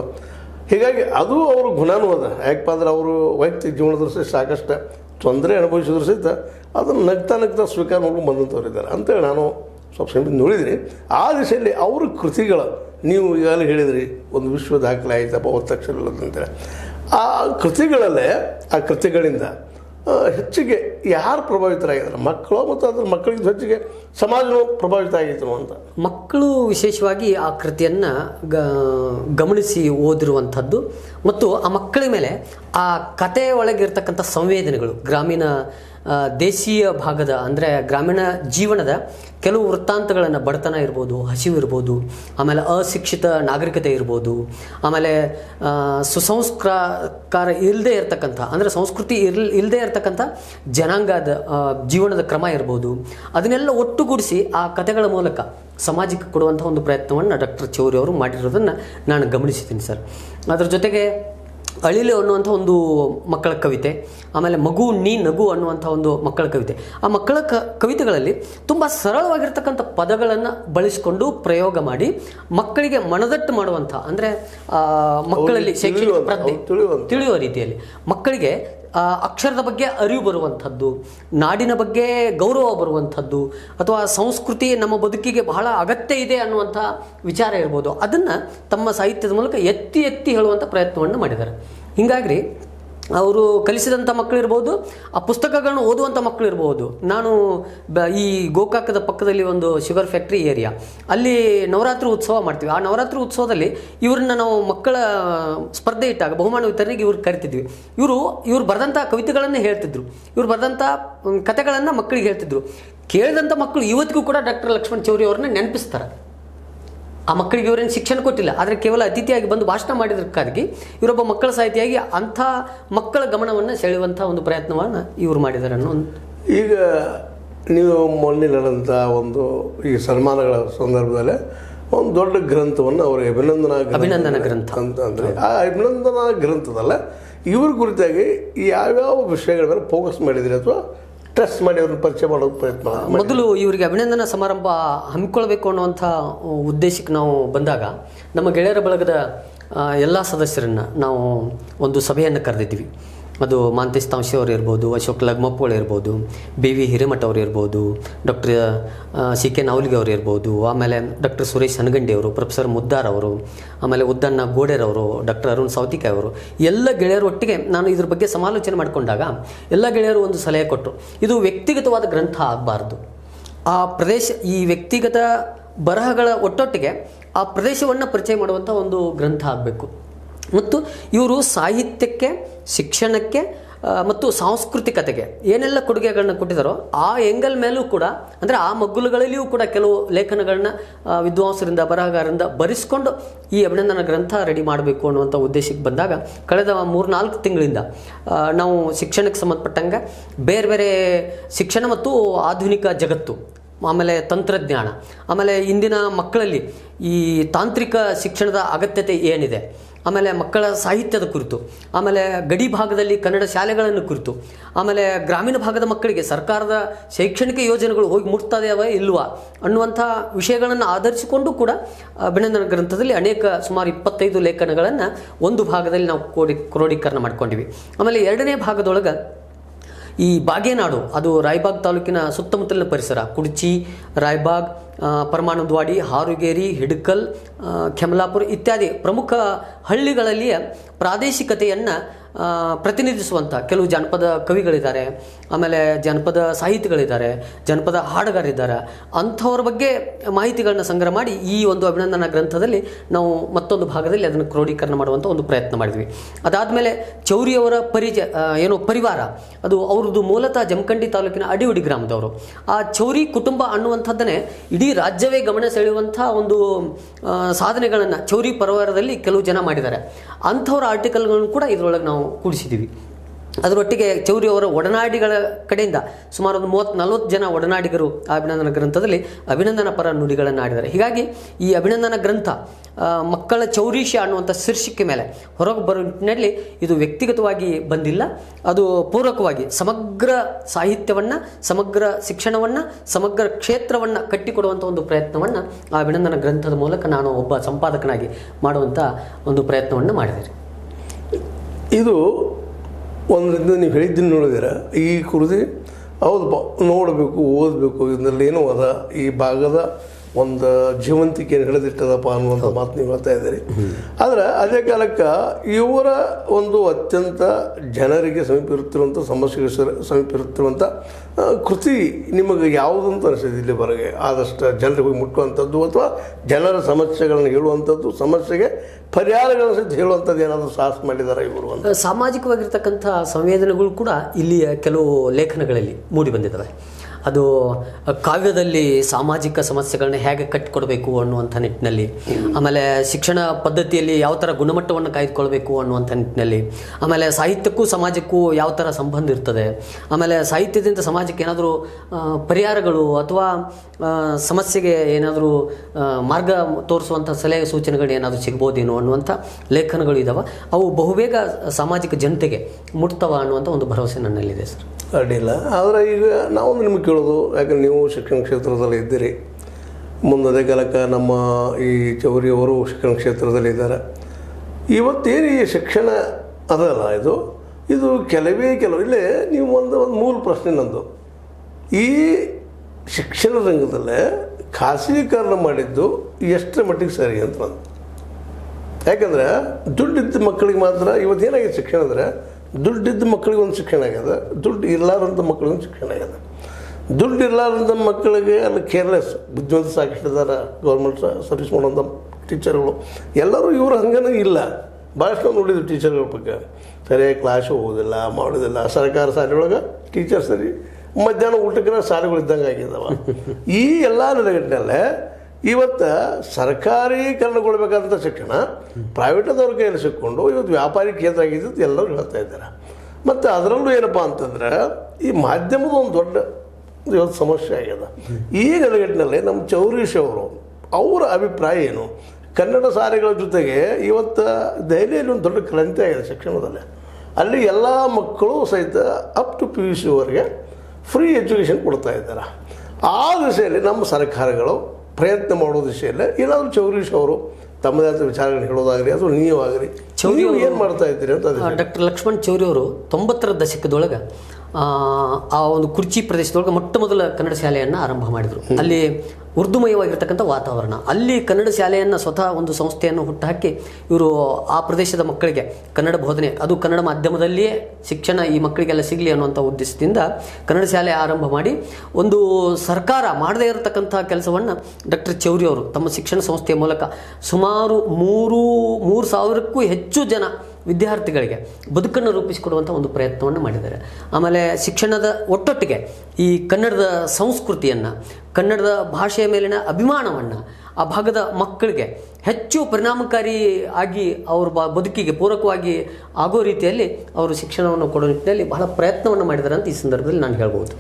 ಹೀಗಾಗಿ ಅದು ಅವ್ರ ಗುಣನೂ ಅದ ಯಾಕಪ್ಪ ಅಂದ್ರೆ ಅವರು ವೈಯಕ್ತಿಕ ಜೀವನದಲ್ಲಿ ಸಹಿತ ಸಾಕಷ್ಟು ತೊಂದರೆ ಅನುಭವಿಸಿದ್ರು ಸಹಿತ ಅದನ್ನು ನಗ್ತಾ ನಗ್ತಾ ಸ್ವೀಕಾರ ಮಾಡ್ಕೊಂಡು ಬಂದಂಥವ್ರು ಇದ್ದಾರೆ. ಅಂತೇಳಿ ನಾನು ಸ್ವಲ್ಪ ಸಮಯ ನೋಡಿದ್ರಿ ಆ ದಿಶೆಯಲ್ಲಿ ಅವ್ರ ಕೃತಿಗಳ, ನೀವು ಈಗಾಗಲೇ ಹೇಳಿದ್ರಿ, ಒಂದು ವಿಶ್ವ ದಾಖಲೆ ಆಯಿತಪ್ಪ ಒತ್ತಕ್ಷರ ಅಂತೇಳಿ ಆ ಕೃತಿಗಳಲ್ಲೇ, ಆ ಕೃತಿಗಳಿಂದ ಹೆಚ್ಚಿಗೆ ಯಾರು ಪ್ರಭಾವಿತರಾಗಿದ್ದಾರೆ? ಮಕ್ಕಳು ಮತ್ತು ಅದ್ರ ಮಕ್ಕಳಿಗೆ ಹೆಚ್ಚಿಗೆ ಸಮಾಜವೂ ಪ್ರಭಾವಿತ ಆಗಿತ್ತು ಅಂತ. ಮಕ್ಕಳು ವಿಶೇಷವಾಗಿ ಆ ಕೃತಿಯನ್ನು ಗಮನಿಸಿ ಓದಿರುವಂಥದ್ದು ಮತ್ತು ಆ ಮಕ್ಕಳ ಮೇಲೆ ಆ ಕಥೆಯ ಒಳಗಿರ್ತಕ್ಕಂಥ ಸಂವೇದನೆಗಳು, ಗ್ರಾಮೀಣ ದೇಶೀಯ ಭಾಗದ, ಅಂದರೆ ಗ್ರಾಮೀಣ ಜೀವನದ ಕೆಲವು ವೃತ್ತಾಂತಗಳನ್ನು ಬಡತನ ಇರ್ಬೋದು, ಹಸಿವು ಇರ್ಬೋದು, ಆಮೇಲೆ ಅಶಿಕ್ಷಿತ ನಾಗರಿಕತೆ ಇರ್ಬೋದು, ಆಮೇಲೆ ಸುಸಂಸ್ಕಾರ ಇಲ್ಲದೆ ಇರತಕ್ಕಂಥ, ಅಂದರೆ ಸಂಸ್ಕೃತಿ ಇಲ್ ಇಲ್ಲದೆ ಇರತಕ್ಕಂಥ ಜನಾಂಗದ ಜೀವನದ ಕ್ರಮ ಇರ್ಬೋದು. ಅದನ್ನೆಲ್ಲ ಒಟ್ಟುಗೂಡಿಸಿ ಆ ಕಥೆಗಳ ಮೂಲಕ ಸಮಾಜಕ್ಕೆ ಕೊಡುವಂಥ ಒಂದು ಪ್ರಯತ್ನವನ್ನು ಡಾಕ್ಟರ್ ಚೌರಿ ಅವರು ಮಾಡಿರೋದನ್ನು ನಾನು ಗಮನಿಸಿದ್ದೀನಿ ಸರ್. ಅದರ ಜೊತೆಗೆ ಅಳಿಲು ಅನ್ನುವಂಥ ಒಂದು ಮಕ್ಕಳ ಕವಿತೆ ಆಮೇಲೆ ಮಗು ನೀ ನಗು ಅನ್ನುವಂಥ ಒಂದು ಮಕ್ಕಳ ಕವಿತೆ. ಆ ಮಕ್ಕಳ ಕ ಕವಿತೆಗಳಲ್ಲಿ ತುಂಬ ಸರಳವಾಗಿರ್ತಕ್ಕಂಥ ಪದಗಳನ್ನು ಬಳಸಿಕೊಂಡು ಪ್ರಯೋಗ ಮಾಡಿ ಮಕ್ಕಳಿಗೆ ಮನದಟ್ಟು ಮಾಡುವಂಥ ಅಂದರೆ ಮಕ್ಕಳಲ್ಲಿ ಶೈಕ್ಷಣಿಕ ಪ್ರಜ್ಞೆ ತಿಳಿಯುವ ರೀತಿಯಲ್ಲಿ ಮಕ್ಕಳಿಗೆ ಅಕ್ಷರದ ಬಗ್ಗೆ ಅರಿವು ಬರುವಂಥದ್ದು, ನಾಡಿನ ಬಗ್ಗೆ ಗೌರವ ಬರುವಂಥದ್ದು, ಅಥವಾ ಸಂಸ್ಕೃತಿ ನಮ್ಮ ಬದುಕಿಗೆ ಬಹಳ ಅಗತ್ಯ ಇದೆ ಅನ್ನುವಂಥ ವಿಚಾರ ಇರ್ಬೋದು ಅದನ್ನು ತಮ್ಮ ಸಾಹಿತ್ಯದ ಮೂಲಕ ಎತ್ತಿ ಎತ್ತಿ ಹೇಳುವಂಥ ಪ್ರಯತ್ನವನ್ನು ಮಾಡಿದ್ದಾರೆ. ಹೀಗಾಗಿ ಅವರು ಕಲಿಸಿದಂಥ ಮಕ್ಕಳಿರ್ಬೋದು, ಆ ಪುಸ್ತಕಗಳನ್ನು ಓದುವಂಥ ಮಕ್ಕಳಿರ್ಬೋದು. ನಾನು ಬ, ಈ ಗೋಕಾಕದ ಪಕ್ಕದಲ್ಲಿ ಒಂದು ಶುಗರ್ ಫ್ಯಾಕ್ಟ್ರಿ ಏರಿಯಾ ಅಲ್ಲಿ ನವರಾತ್ರಿ ಉತ್ಸವ ಮಾಡ್ತೀವಿ. ಆ ನವರಾತ್ರಿ ಉತ್ಸವದಲ್ಲಿ ಇವ್ರನ್ನ ನಾವು ಮಕ್ಕಳ ಸ್ಪರ್ಧೆ ಇಟ್ಟಾಗ, ಬಹುಮಾನ ವಿತರಣೆಗೆ ಇವ್ರು ಕರಿತಿದ್ವಿ. ಇವರು, ಇವ್ರು ಬರೆದಂಥ ಕವಿತೆಗಳನ್ನು ಹೇಳ್ತಿದ್ರು. ಇವ್ರು ಬರೆದಂಥ ಕಥೆಗಳನ್ನು ಮಕ್ಕಳಿಗೆ ಹೇಳ್ತಿದ್ರು. ಕೇಳಿದಂಥ ಮಕ್ಕಳು ಇವತ್ತಿಗೂ ಕೂಡ ಡಾಕ್ಟರ್ ಲಕ್ಷ್ಮಣ್ ಚೌರಿ ಅವ್ರನ್ನ ನೆನಪಿಸ್ತಾರೆ. ಆ ಮಕ್ಕಳಿಗೆ ಇವರೇನು ಶಿಕ್ಷಣ ಕೊಟ್ಟಿಲ್ಲ ಆದರೆ ಕೇವಲ ಅತಿಥಿಯಾಗಿ ಬಂದು ಭಾಷಣ ಮಾಡಿದಕ್ಕಾಗಿ ಇವರೊಬ್ಬ ಮಕ್ಕಳ ಸಾಹಿತಿಯಾಗಿ ಅಂಥ ಮಕ್ಕಳ ಗಮನವನ್ನು ಸೆಳೆಯುವಂಥ ಒಂದು ಪ್ರಯತ್ನವನ್ನು ಇವರು ಮಾಡಿದ್ದಾರೆ ಅನ್ನೋ ಒಂದು ಈಗ ನೀವು ಮೊನ್ನೆ ನಡೆದಂಥ ಒಂದು ಈ ಸನ್ಮಾನಗಳ ಸಂದರ್ಭದಲ್ಲಿ ಒಂದು ದೊಡ್ಡ ಗ್ರಂಥವನ್ನು ಅವರಿಗೆ ಅಭಿನಂದನ ಅಭಿನಂದನ ಗ್ರಂಥ. ಅಂತ ಅಂದರೆ ಆ ಅಭಿನಂದನಾ ಗ್ರಂಥದಲ್ಲ ಇವ್ರ ಕುರಿತಾಗಿ ಯಾವ್ಯಾವ ವಿಷಯಗಳ ಮೇಲೆ ಫೋಕಸ್ ಮಾಡಿದ್ರಿ ಅಥವಾ ಟೆಸ್ಟ್ ಮಾಡಿ ಅವ್ರನ್ನ ಪರಿಚಯ ಮಾಡೋಕೆ ಪ್ರಯತ್ನ ಮೊದಲು ಇವರಿಗೆ ಅಭಿನಂದನಾ ಸಮಾರಂಭ ಹಮ್ಮಿಕೊಳ್ಬೇಕು ಅನ್ನುವಂಥ ಉದ್ದೇಶಕ್ಕೆ ನಾವು ಬಂದಾಗ ನಮ್ಮ ಗೆಳೆಯರ ಬಳಗದ ಎಲ್ಲ ಸದಸ್ಯರನ್ನು ನಾವು ಒಂದು ಸಭೆಯನ್ನು ಕರೆದಿದ್ವಿ ಅದು ಮಾಂತೇಶ್ ತಾಂಶಿ ಅವರು ಇರ್ಬೋದು ಅಶೋಕ್ ಲಗ್ಮಪ್ಪಗಳು ಇರ್ಬೋದು ಬಿ ವಿ ಹಿರೇಮಠ ಅವರು ಇರ್ಬೋದು ಡಾಕ್ಟರ್ ಸಿ ಕೆ ನವಲ್ಗಿ ಅವರು ಇರ್ಬೋದು ಆಮೇಲೆ ಡಾಕ್ಟರ್ ಸುರೇಶ್ ಹನಗಂಡಿ ಅವರು, ಪ್ರೊಫೆಸರ್ ಮುದ್ದಾರ್ ಅವರು, ಆಮೇಲೆ ಉದ್ದಣ್ಣ ಗೋಡೆರ್ ಅವರು, ಡಾಕ್ಟರ್ ಅರುಣ್ ಸೌತಿಕಾಯ್ ಅವರು, ಎಲ್ಲ ಗೆಳೆಯರು ಒಟ್ಟಿಗೆ ನಾನು ಇದ್ರ ಬಗ್ಗೆ ಸಮಾಲೋಚನೆ ಮಾಡಿಕೊಂಡಾಗ ಎಲ್ಲ ಗೆಳೆಯರು ಒಂದು ಸಲಹೆ ಕೊಟ್ಟರು ಇದು ವ್ಯಕ್ತಿಗತವಾದ ಗ್ರಂಥ ಆಗಬಾರ್ದು. ಆ ಪ್ರದೇಶ, ಈ ವ್ಯಕ್ತಿಗತ ಬರಹಗಳ ಒಟ್ಟೊಟ್ಟಿಗೆ ಆ ಪ್ರದೇಶವನ್ನು ಪರಿಚಯ ಮಾಡುವಂಥ ಒಂದು ಗ್ರಂಥ ಆಗಬೇಕು. ಮತ್ತು ಇವರು ಸಾಹಿತ್ಯಕ್ಕೆ ಶಿಕ್ಷಣಕ್ಕೆ ಮತ್ತು ಸಾಂಸ್ಕೃತಿಕತೆಗೆ ಏನೆಲ್ಲ ಕೊಡುಗೆಗಳನ್ನ ಕೊಟ್ಟಿದ್ದಾರೋ ಆ ಎಂಗಲ್ ಮೇಲೂ ಕೂಡ ಅಂದರೆ ಆ ಮಗ್ಗುಲುಗಳಲ್ಲಿಯೂ ಕೂಡ ಕೆಲವು ಲೇಖನಗಳನ್ನ ವಿದ್ವಾಂಸರಿಂದ ಬರಹಗಾರರಿಂದ ಬರೆಸ್ಕೊಂಡು ಈ ಅಭಿನಂದನ ಗ್ರಂಥ ರೆಡಿ ಮಾಡಬೇಕು ಅನ್ನುವಂಥ ಉದ್ದೇಶಕ್ಕೆ ಬಂದಾಗ ಕಳೆದ ಮೂರ್ನಾಲ್ಕು ತಿಂಗಳಿಂದ ಆ, ನಾವು ಶಿಕ್ಷಣಕ್ಕೆ ಸಂಬಂಧಪಟ್ಟಂಗೆ ಬೇರೆ ಬೇರೆ ಶಿಕ್ಷಣ ಮತ್ತು ಆಧುನಿಕ ಜಗತ್ತು ಆಮೇಲೆ ತಂತ್ರಜ್ಞಾನ ಆಮೇಲೆ ಇಂದಿನ ಮಕ್ಕಳಲ್ಲಿ ಈ ತಾಂತ್ರಿಕ ಶಿಕ್ಷಣದ ಅಗತ್ಯತೆ ಏನಿದೆ ಆಮೇಲೆ ಮಕ್ಕಳ ಸಾಹಿತ್ಯದ ಕುರಿತು, ಆಮೇಲೆ ಗಡಿ ಭಾಗದಲ್ಲಿ ಕನ್ನಡ ಶಾಲೆಗಳನ್ನು ಕುರಿತು, ಆಮೇಲೆ ಗ್ರಾಮೀಣ ಭಾಗದ ಮಕ್ಕಳಿಗೆ ಸರ್ಕಾರದ ಶೈಕ್ಷಣಿಕ ಯೋಜನೆಗಳು ಹೋಗಿ ಮುಟ್ತದೆಯವ ಇಲ್ವಾ ಅನ್ನುವಂಥ ವಿಷಯಗಳನ್ನು ಆಧರಿಸಿಕೊಂಡು ಕೂಡ ಅಭಿನಂದನ ಗ್ರಂಥದಲ್ಲಿ ಅನೇಕ ಸುಮಾರು ಇಪ್ಪತ್ತೈದು ಲೇಖನಗಳನ್ನು ಒಂದು ಭಾಗದಲ್ಲಿ ನಾವು ಕೋಡಿ ಕ್ರೋಢೀಕರಣ ಮಾಡ್ಕೊಂಡಿವಿ. ಆಮೇಲೆ ಎರಡನೇ ಭಾಗದೊಳಗೆ ಈ ಬಾಗೇನಾಡು, ಅದು ರಾಯ್ಬಾಗ್ ತಾಲೂಕಿನ ಸುತ್ತಮುತ್ತಲಿನ ಪರಿಸರ, ಕುಡ್ಚಿ, ರಾಯಬಾಗ್ ಆ, ದ್ವಾಡಿ ಹಾರುಗೇರಿ ಹಿಡ್ಕಲ್ ಕೆಮಲಾಪುರ್ ಇತ್ಯಾದಿ ಪ್ರಮುಖ ಹಳ್ಳಿಗಳಲ್ಲಿಯ ಪ್ರಾದೇಶಿಕತೆಯನ್ನು ಪ್ರತಿನಿಧಿಸುವಂಥ ಕೆಲವು ಜಾನಪದ ಕವಿಗಳಿದ್ದಾರೆ. ಆಮೇಲೆ ಜಾನಪದ ಸಾಹಿತಿಗಳಿದ್ದಾರೆ ಜನಪದ ಹಾಡುಗಾರಿದ್ದಾರೆ ಅಂಥವ್ರ ಬಗ್ಗೆ ಮಾಹಿತಿಗಳನ್ನ ಸಂಗ್ರಹ ಮಾಡಿ ಈ ಒಂದು ಅಭಿನಂದನಾ ಗ್ರಂಥದಲ್ಲಿ ನಾವು ಮತ್ತೊಂದು ಭಾಗದಲ್ಲಿ ಅದನ್ನು ಕ್ರೋಢೀಕರಣ ಮಾಡುವಂಥ ಒಂದು ಪ್ರಯತ್ನ ಮಾಡಿದ್ವಿ. ಅದಾದಮೇಲೆ ಚೌರಿಯವರ ಪರಿಚಯ ಏನು ಪರಿವಾರ ಅದು ಅವ್ರದ್ದು ಮೂಲತಃ ಜಮಖಂಡಿ ತಾಲೂಕಿನ ಅಡಿವಡಿ ಗ್ರಾಮದವರು. ಆ ಚೌರಿ ಕುಟುಂಬ ಅನ್ನುವಂಥದ್ದನ್ನೇ ಇಡೀ ರಾಜ್ಯವೇ ಗಮನ ಸೆಳೆಯುವಂಥ ಒಂದು ಸಾಧನೆಗಳನ್ನು ಚೌರಿ ಪರಿವಾರದಲ್ಲಿ ಕೆಲವು ಜನ ಮಾಡಿದ್ದಾರೆ. ಅಂಥವ್ರ ಆರ್ಟಿಕಲ್ಗಳನ್ನು ಕೂಡ ಇದರೊಳಗೆ ನಾವು ಕೂಡಿಸಿದ್ದೀವಿ. ಅದರೊಟ್ಟಿಗೆ ಚೌರಿಯವರ ಒಡನಾಡಿಗಳ ಕಡೆಯಿಂದ ಸುಮಾರು ಒಂದು ಮೂವತ್ತು ನಲವತ್ತು ಜನ ಒಡನಾಡಿಗರು ಆ ಅಭಿನಂದನ ಗ್ರಂಥದಲ್ಲಿ ಅಭಿನಂದನ ಪರ ನುಡಿಗಳನ್ನು ಆಡಿದ್ದಾರೆ ಹೀಗಾಗಿ ಈ ಅಭಿನಂದನ ಗ್ರಂಥ ಮಕ್ಕಳ ಚೌರೀಶ ಅನ್ನುವಂಥ ಶೀರ್ಷಿಕೆ ಮೇಲೆ ಹೊರಗೆ ಬರೋ ನಿಟ್ಟಿನಲ್ಲಿ ಇದು ವ್ಯಕ್ತಿಗತವಾಗಿ ಬಂದಿಲ್ಲ. ಅದು ಪೂರಕವಾಗಿ ಸಮಗ್ರ ಸಾಹಿತ್ಯವನ್ನು, ಸಮಗ್ರ ಶಿಕ್ಷಣವನ್ನು, ಸಮಗ್ರ ಕ್ಷೇತ್ರವನ್ನು ಕಟ್ಟಿಕೊಡುವಂಥ ಒಂದು ಪ್ರಯತ್ನವನ್ನು ಆ ಅಭಿನಂದನ ಗ್ರಂಥದ ಮೂಲಕ ನಾನು ಒಬ್ಬ ಸಂಪಾದಕನಾಗಿ ಮಾಡುವಂಥ ಒಂದು ಪ್ರಯತ್ನವನ್ನು ಮಾಡಿದೆ. ಇದು ಒಂದು ರೀತಿಯಿಂದ ನೀವು ಹೇಳಿದ್ದನ್ನು ನೋಡಿದಿರ ಈ ಕುರಿತು ಹೌದಪ್ಪ ನೋಡಬೇಕು, ಓದಬೇಕು, ಇದರಲ್ಲಿ ಏನೋ ಅದ ಈ ಭಾಗದ ಒಂದು ಜೀವಂತಿಕೆಯನ್ನು ಹಿಡಿದಿಟ್ಟದಪ್ಪ ಅನ್ನುವಂಥ ಮಾತು ನೀವು ಹೇಳ್ತಾ ಇದ್ದೀರಿ. ಆದರೆ ಅದೇ ಕಾಲಕ್ಕೆ ಇವರ ಒಂದು ಅತ್ಯಂತ ಜನರಿಗೆ ಸಮೀಪ ಇರುತ್ತಿರುವಂಥ ಸಮಸ್ಯೆಗೆ ಸಮೀಪ ಇರುತ್ತಿರುವಂಥ ಕೃತಿ ನಿಮಗೆ ಯಾವುದಂತ ಅನಿಸಿದೆ ಇಲ್ಲಿವರೆಗೆ ಆದಷ್ಟು ಜನರಿಗೆ ಹೋಗಿ ಮುಟ್ಟುವಂಥದ್ದು ಅಥವಾ ಜನರ ಸಮಸ್ಯೆಗಳನ್ನು ಹೇಳುವಂಥದ್ದು ಸಮಸ್ಯೆಗೆ ಪರಿಹಾರಗಳನ್ನು ಸಹಿತ ಹೇಳುವಂಥದ್ದು ಏನಾದರೂ ಸಾಹಸ ಮಾಡಿದ್ದಾರೆ ಇವರು ಅಂತ? ಸಾಮಾಜಿಕವಾಗಿರ್ತಕ್ಕಂಥ ಸಂವೇದನೆಗಳು ಕೂಡ ಇಲ್ಲಿಯ ಕೆಲವು ಲೇಖನಗಳಲ್ಲಿ ಮೂಡಿ ಬಂದಿದ್ದಾವೆ. ಅದು ಕಾವ್ಯದಲ್ಲಿ ಸಾಮಾಜಿಕ ಸಮಸ್ಯೆಗಳನ್ನ ಹೇಗೆ ಕಟ್ಟಿಕೊಡ್ಬೇಕು ಅನ್ನುವಂಥ ನಿಟ್ಟಿನಲ್ಲಿ ಆಮೇಲೆ ಶಿಕ್ಷಣ ಪದ್ಧತಿಯಲ್ಲಿ ಯಾವ ಥರ ಗುಣಮಟ್ಟವನ್ನು ಕಾಯ್ದುಕೊಳ್ಬೇಕು ಅನ್ನುವಂಥ ನಿಟ್ಟಿನಲ್ಲಿ ಆಮೇಲೆ ಸಾಹಿತ್ಯಕ್ಕೂ ಸಮಾಜಕ್ಕೂ ಯಾವ ಥರ ಸಂಬಂಧ ಇರ್ತದೆ ಆಮೇಲೆ ಸಾಹಿತ್ಯದಿಂದ ಸಮಾಜಕ್ಕೆ ಏನಾದರೂ ಪರಿಹಾರಗಳು ಅಥವಾ ಸಮಸ್ಯೆಗೆ ಏನಾದರೂ ಮಾರ್ಗ ತೋರಿಸುವಂಥ ಸಲಹೆ ಸೂಚನೆಗಳು ಏನಾದರೂ ಸಿಗ್ಬೋದೇನೋ ಅನ್ನುವಂಥ ಲೇಖನಗಳು ಇದ್ದಾವೆ ಅವು ಬಹುಬೇಗ ಸಾಮಾಜಿಕ ಜನತೆಗೆ ಮುಟ್ತವ ಅನ್ನುವಂಥ ಒಂದು ಭರವಸೆ ನನ್ನಲ್ಲಿದೆ ಸರ್. ಅಡ್ಡಿಲ್ಲ. ಆದರೆ ಈಗ ನಾವು ನಿಮಗೆ ಕೇಳೋದು, ಯಾಕಂದ್ರೆ ನೀವು ಶಿಕ್ಷಣ ಕ್ಷೇತ್ರದಲ್ಲಿ ಇದ್ದೀರಿ. ಮುಂದೆ ಕಾಲಕ್ಕೆ ನಮ್ಮ ಈ ಚೌರಿಯವರು ಶಿಕ್ಷಣ ಕ್ಷೇತ್ರದಲ್ಲಿ ಇದ್ದಾರೆ. ಇವತ್ತೇನು ಈ ಶಿಕ್ಷಣ ಅದಲ್ಲ ಇದು? ಇದು ಕೆಲವೇ ಕೆಲವು, ಇಲ್ಲೇ ನೀವು ಒಂದು ಒಂದು ಮೂಲ ಪ್ರಶ್ನೆ ನಂದು. ಈ ಶಿಕ್ಷಣ ರಂಗದಲ್ಲೇ ಖಾಸಗೀಕರಣ ಮಾಡಿದ್ದು ಎಷ್ಟರ ಮಟ್ಟಿಗೆ ಸರಿ ಅಂತ ನಂದು. ಯಾಕಂದ್ರೆ ದುಡ್ಡಿದ್ದ ಮಕ್ಕಳಿಗೆ ಮಾತ್ರ ಇವತ್ತೇನಾಗಿದೆ ಶಿಕ್ಷಣ ಅಂದರೆ ದುಡ್ಡಿದ್ದ ಮಕ್ಕಳಿಗೆ ಒಂದು ಶಿಕ್ಷಣ ಆಗ್ಯದ, ದುಡ್ಡು ಮಕ್ಕಳಿಗೆ ಒಂದು ಶಿಕ್ಷಣ ಆಗ್ಯದ. ದುಡ್ಡು ಇರ್ಲಾರಂಥ ಮಕ್ಕಳಿಗೆ ಅಲ್ಲಿ ಕೇರ್ಲೆಸ್ ಬುದ್ಧಿವಂತ ಸಾಕಷ್ಟು ಇದ್ದಾರೆ ಗೌರ್ಮೆಂಟ್ ಸರ್ವಿಸ್ ಮಾಡೋಂಥ ಟೀಚರ್ಗಳು ಎಲ್ಲರೂ ಇವರು ಹಂಗನೇ ಇಲ್ಲ. ಭಾಳಷ್ಟು ನೋಡಿದ್ರು ಟೀಚರ್ಗಳ ಬಗ್ಗೆ ಸರಿಯಾಗಿ ಕ್ಲಾಸ್ ಹೋಗೋದಿಲ್ಲ, ಮಾಡೋದಿಲ್ಲ. ಸರ್ಕಾರ ಶಾಲೆಯೊಳಗೆ ಟೀಚರ್ ಸರಿ, ಮಧ್ಯಾಹ್ನ ಊಟಕ್ಕೆ ಶಾಲೆಗಳು ಇದ್ದಂಗೆ ಆಗಿದ್ದಾವೆ ಈ ಎಲ್ಲ ನೆಲೆಗಟ್ಟಿನಲ್ಲೇ ಇವತ್ತು ಸರ್ಕಾರೀಕರಣಗೊಳ್ಬೇಕಾದಂಥ ಶಿಕ್ಷಣ ಪ್ರೈವೇಟದವ್ರ ಕೈಯಲ್ಲಿ ಸಿಕ್ಕೊಂಡು ಇವತ್ತು ವ್ಯಾಪಾರಿ ಕೇಂದ್ರ ಆಗಿದ್ದು ಎಲ್ಲರೂ ಹೇಳ್ತಾ ಇದ್ದಾರೆ. ಮತ್ತು ಅದರಲ್ಲೂ ಏನಪ್ಪ ಅಂತಂದ್ರೆ ಈ ಮಾಧ್ಯಮದ ಒಂದು ದೊಡ್ಡ ಇವತ್ತು ಸಮಸ್ಯೆ ಆಗ್ಯದ. ಈ ನೆಲೆಗಟ್ಟಿನಲ್ಲಿ ನಮ್ಮ ಚೌರೀಶ್ ಅವರು, ಅವರ ಅಭಿಪ್ರಾಯ ಏನು? ಕನ್ನಡ ಸಾರಿಗಳ ಜೊತೆಗೆ ಇವತ್ತು ದೆಹಲಿಯಲ್ಲಿ ಒಂದು ದೊಡ್ಡ ಕ್ರಾಂತಿ ಆಗಿದೆ ಶಿಕ್ಷಣದಲ್ಲಿ. ಅಲ್ಲಿ ಎಲ್ಲ ಮಕ್ಕಳು ಸಹಿತ ಅಪ್ ಟು ಪಿ ಯು ಸಿವರೆಗೆ ಫ್ರೀ ಎಜುಕೇಷನ್ ಕೊಡ್ತಾ ಇದ್ದಾರೆ. ಆ ದಿಸೆಯಲ್ಲಿ ನಮ್ಮ ಸರ್ಕಾರಗಳು ಪ್ರಯತ್ನ ಮಾಡೋ ದಿಶೆಯಲ್ಲಿ ಏನಾದರೂ ಚೌರೀಶ್ ಅವರು ತಮ್ಮದೇ ಆದ ವಿಚಾರಗಳನ್ನು ಹೇಳೋದಾಗಲಿ ಅಥವಾ ನೀವಾಗಲಿ ಚೌರಿ ಏನು ಮಾಡ್ತಾ ಇದ್ದೀರಿ ಅಂತ ಡಾಕ್ಟರ್ ಲಕ್ಷ್ಮಣ್ ಚೌರಿ ಅವರು ತೊಂಬತ್ತರ ದಶಕದೊಳಗೆ ಆ ಒಂದು ಕುರ್ಚಿ ಪ್ರದೇಶದೊಳಗೆ ಮೊಟ್ಟ ಮೊದಲ ಕನ್ನಡ ಶಾಲೆಯನ್ನು ಆರಂಭ ಮಾಡಿದರು. ಅಲ್ಲಿ ಉರ್ದುಮಯವಾಗಿರ್ತಕ್ಕಂಥ ವಾತಾವರಣ. ಅಲ್ಲಿ ಕನ್ನಡ ಶಾಲೆಯನ್ನು ಸ್ವತಃ ಒಂದು ಸಂಸ್ಥೆಯನ್ನು ಹುಟ್ಟುಹಾಕಿ ಇವರು ಆ ಪ್ರದೇಶದ ಮಕ್ಕಳಿಗೆ ಕನ್ನಡ ಬೋಧನೆ ಅದು ಕನ್ನಡ ಮಾಧ್ಯಮದಲ್ಲಿಯೇ ಶಿಕ್ಷಣ ಈ ಮಕ್ಕಳಿಗೆಲ್ಲ ಸಿಗಲಿ ಅನ್ನುವಂಥ ಉದ್ದೇಶದಿಂದ ಕನ್ನಡ ಶಾಲೆ ಆರಂಭ ಮಾಡಿ ಒಂದು ಸರ್ಕಾರ ಮಾಡದೇ ಇರತಕ್ಕಂಥ ಕೆಲಸವನ್ನು ಡಾಕ್ಟರ್ ಚೌರಿ ಅವರು ತಮ್ಮ ಶಿಕ್ಷಣ ಸಂಸ್ಥೆಯ ಮೂಲಕ ಸುಮಾರು ಮೂರು ಮೂರು ಸಾವಿರಕ್ಕೂ ಹೆಚ್ಚು ಜನ ವಿದ್ಯಾರ್ಥಿಗಳಿಗೆ ಬದುಕನ್ನು ರೂಪಿಸಿಕೊಡುವಂಥ ಒಂದು ಪ್ರಯತ್ನವನ್ನು ಮಾಡಿದ್ದಾರೆ. ಆಮೇಲೆ ಶಿಕ್ಷಣದ ಒಟ್ಟೊಟ್ಟಿಗೆ ಈ ಕನ್ನಡದ ಸಂಸ್ಕೃತಿಯನ್ನು, ಕನ್ನಡದ ಭಾಷೆಯ ಮೇಲಿನ ಅಭಿಮಾನವನ್ನು ಆ ಭಾಗದ ಮಕ್ಕಳಿಗೆ ಹೆಚ್ಚು ಪರಿಣಾಮಕಾರಿ ಆಗಿ ಅವ್ರ ಬ ಬದುಕಿಗೆ ಪೂರಕವಾಗಿ ಆಗೋ ರೀತಿಯಲ್ಲಿ ಅವರು ಶಿಕ್ಷಣವನ್ನು ಕೊಡೋ ನಿಟ್ಟಿನಲ್ಲಿ ಬಹಳ ಪ್ರಯತ್ನವನ್ನು ಮಾಡಿದ್ದಾರೆ ಅಂತ ಈ ಸಂದರ್ಭದಲ್ಲಿ ನಾನು ಹೇಳ್ಬೋದು.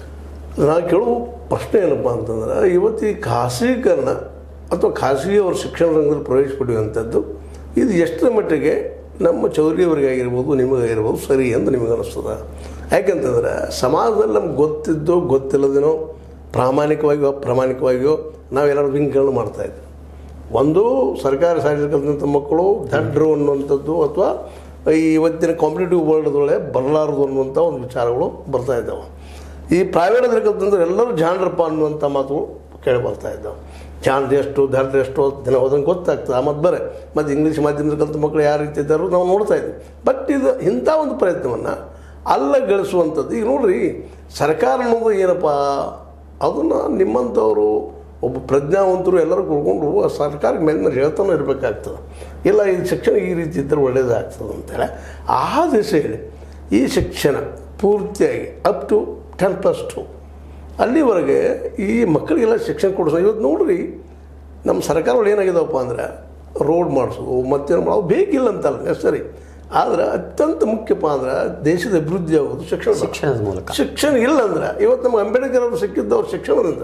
ನಾನು ಕೇಳುವ ಪ್ರಶ್ನೆ ಏನಪ್ಪ ಅಂತಂದ್ರೆ, ಇವತ್ತು ಈ ಖಾಸಗೀಕರಣ ಅಥವಾ ಖಾಸಗಿ ಅವರು ಶಿಕ್ಷಣ ರಂಗದಲ್ಲಿ ಪ್ರವೇಶ ಪಡೆಯುವಂಥದ್ದು, ಇದು ಎಷ್ಟರ ಮಟ್ಟಿಗೆ ನಮ್ಮ ಚೌರಿಯವರಿಗಾಗಿರ್ಬೋದು ನಿಮಗಾಗಿರ್ಬೋದು ಸರಿ ಅಂತ ನಿಮಗೆ ಅನ್ನಿಸ್ತದೆ ಯಾಕೆಂತಂದ್ರೆ, ಸಮಾಜದಲ್ಲಿ ನಮ್ಗೆ ಗೊತ್ತಿದ್ದೋ, ಗೊತ್ತಿಲ್ಲದೇನೋ, ಪ್ರಾಮಾಣಿಕವಾಗಿಯೋ, ಅಪ್ರಾಮಾಣಿಕವಾಗಿಯೋ, ನಾವೆಲ್ಲರೂ ವಿಂಗಡಣೆ ಮಾಡ್ತಾಯಿದ್ವಿ ಒಂದು ಸರ್ಕಾರ ಕಲಿತಂಥ ಮಕ್ಕಳು ದಡ್ರು ಅನ್ನುವಂಥದ್ದು ಅಥವಾ ಈ ಇವತ್ತಿನ ಕಾಂಪಿಟೇಟಿವ್ ವರ್ಲ್ಡ್ದೊಳಗೆ ಬರಲಾರದು ಅನ್ನುವಂಥ ಒಂದು ವಿಚಾರಗಳು ಬರ್ತಾ ಇದ್ದಾವೆ. ಈ ಪ್ರೈವೇಟ್ ಕಲಿತಂದ್ರೆ ಎಲ್ಲರೂ ಜಾಣರಪ್ಪ ಅನ್ನುವಂಥ ಮಾತುಗಳು ಕೇಳಿ ಬರ್ತಾ ಇದ್ದಾವೆ. ಜಾಣದು ಎಷ್ಟು ದರ್ದ ಎಷ್ಟು ದಿನ ಹೋದಂಗೆ ಗೊತ್ತಾಗ್ತದೆ. ಆ ಮತ್ತು ಬರೆ. ಮತ್ತು ಇಂಗ್ಲೀಷ್ ಮಾಧ್ಯಮದ ಕಲಿತ ಮಕ್ಕಳು ಯಾವ ರೀತಿ ಇದ್ದಾರೋ ನಾವು ನೋಡ್ತಾ ಇದ್ವಿ ಬಟ್ ಇದು ಇಂಥ ಒಂದು ಪ್ರಯತ್ನವನ್ನು ಅಲ್ಲ ಗಳಿಸುವಂಥದ್ದು. ಈಗ ನೋಡ್ರಿ, ಸರ್ಕಾರ ಅನ್ನೋದು ಏನಪ್ಪ? ಅದನ್ನು ನಿಮ್ಮಂಥವರು, ಒಬ್ಬ ಪ್ರಜ್ಞಾವಂತರು ಎಲ್ಲರೂ ಕೂಡ್ಕೊಂಡು ಆ ಸರ್ಕಾರಕ್ಕೆ ಮೇಲೆ ಮೇಲೆ ಹೇಳ್ತಾನೆ ಇರಬೇಕಾಗ್ತದೆ. ಇಲ್ಲ, ಈ ಶಿಕ್ಷಣ ಈ ರೀತಿ ಇದ್ದರೆ ಒಳ್ಳೆಯದಾಗ್ತದೆ ಅಂತೇಳಿ. ಆ ದಿಸೆಯಲ್ಲಿ ಈ ಶಿಕ್ಷಣ ಪೂರ್ತಿಯಾಗಿ up to ten plus two ಅಲ್ಲಿವರೆಗೆ ಈ ಮಕ್ಕಳಿಗೆಲ್ಲ ಶಿಕ್ಷಣ ಕೊಡಿಸೋ ಇವತ್ತು ನೋಡ್ರಿ ನಮ್ಮ ಸರ್ಕಾರಗಳು ಏನಾಗಿದಾವಪ್ಪ ಅಂದ್ರೆ ರೋಡ್ ಮಾಡಿಸೋದು ಮತ್ತೇನು ಮಾಡೋದು ಬೇಕಿಲ್ಲ ಅಂತಲ್ಲ ನೆಸರಿ ಆದ್ರೆ ಅತ್ಯಂತ ಮುಖ್ಯಪ್ಪ ಅಂದ್ರೆ ದೇಶದ ಅಭಿವೃದ್ಧಿ ಆಗೋದು ಶಿಕ್ಷಣ. ಶಿಕ್ಷಣದ ಮೂಲಕ. ಶಿಕ್ಷಣ ಇಲ್ಲ ಅಂದ್ರೆ ಇವತ್ತು ನಮ್ಗೆ ಅಂಬೇಡ್ಕರ್ ಅವರು ಸಿಕ್ಕಿದ್ದವ್ರು ಶಿಕ್ಷಣದಿಂದ.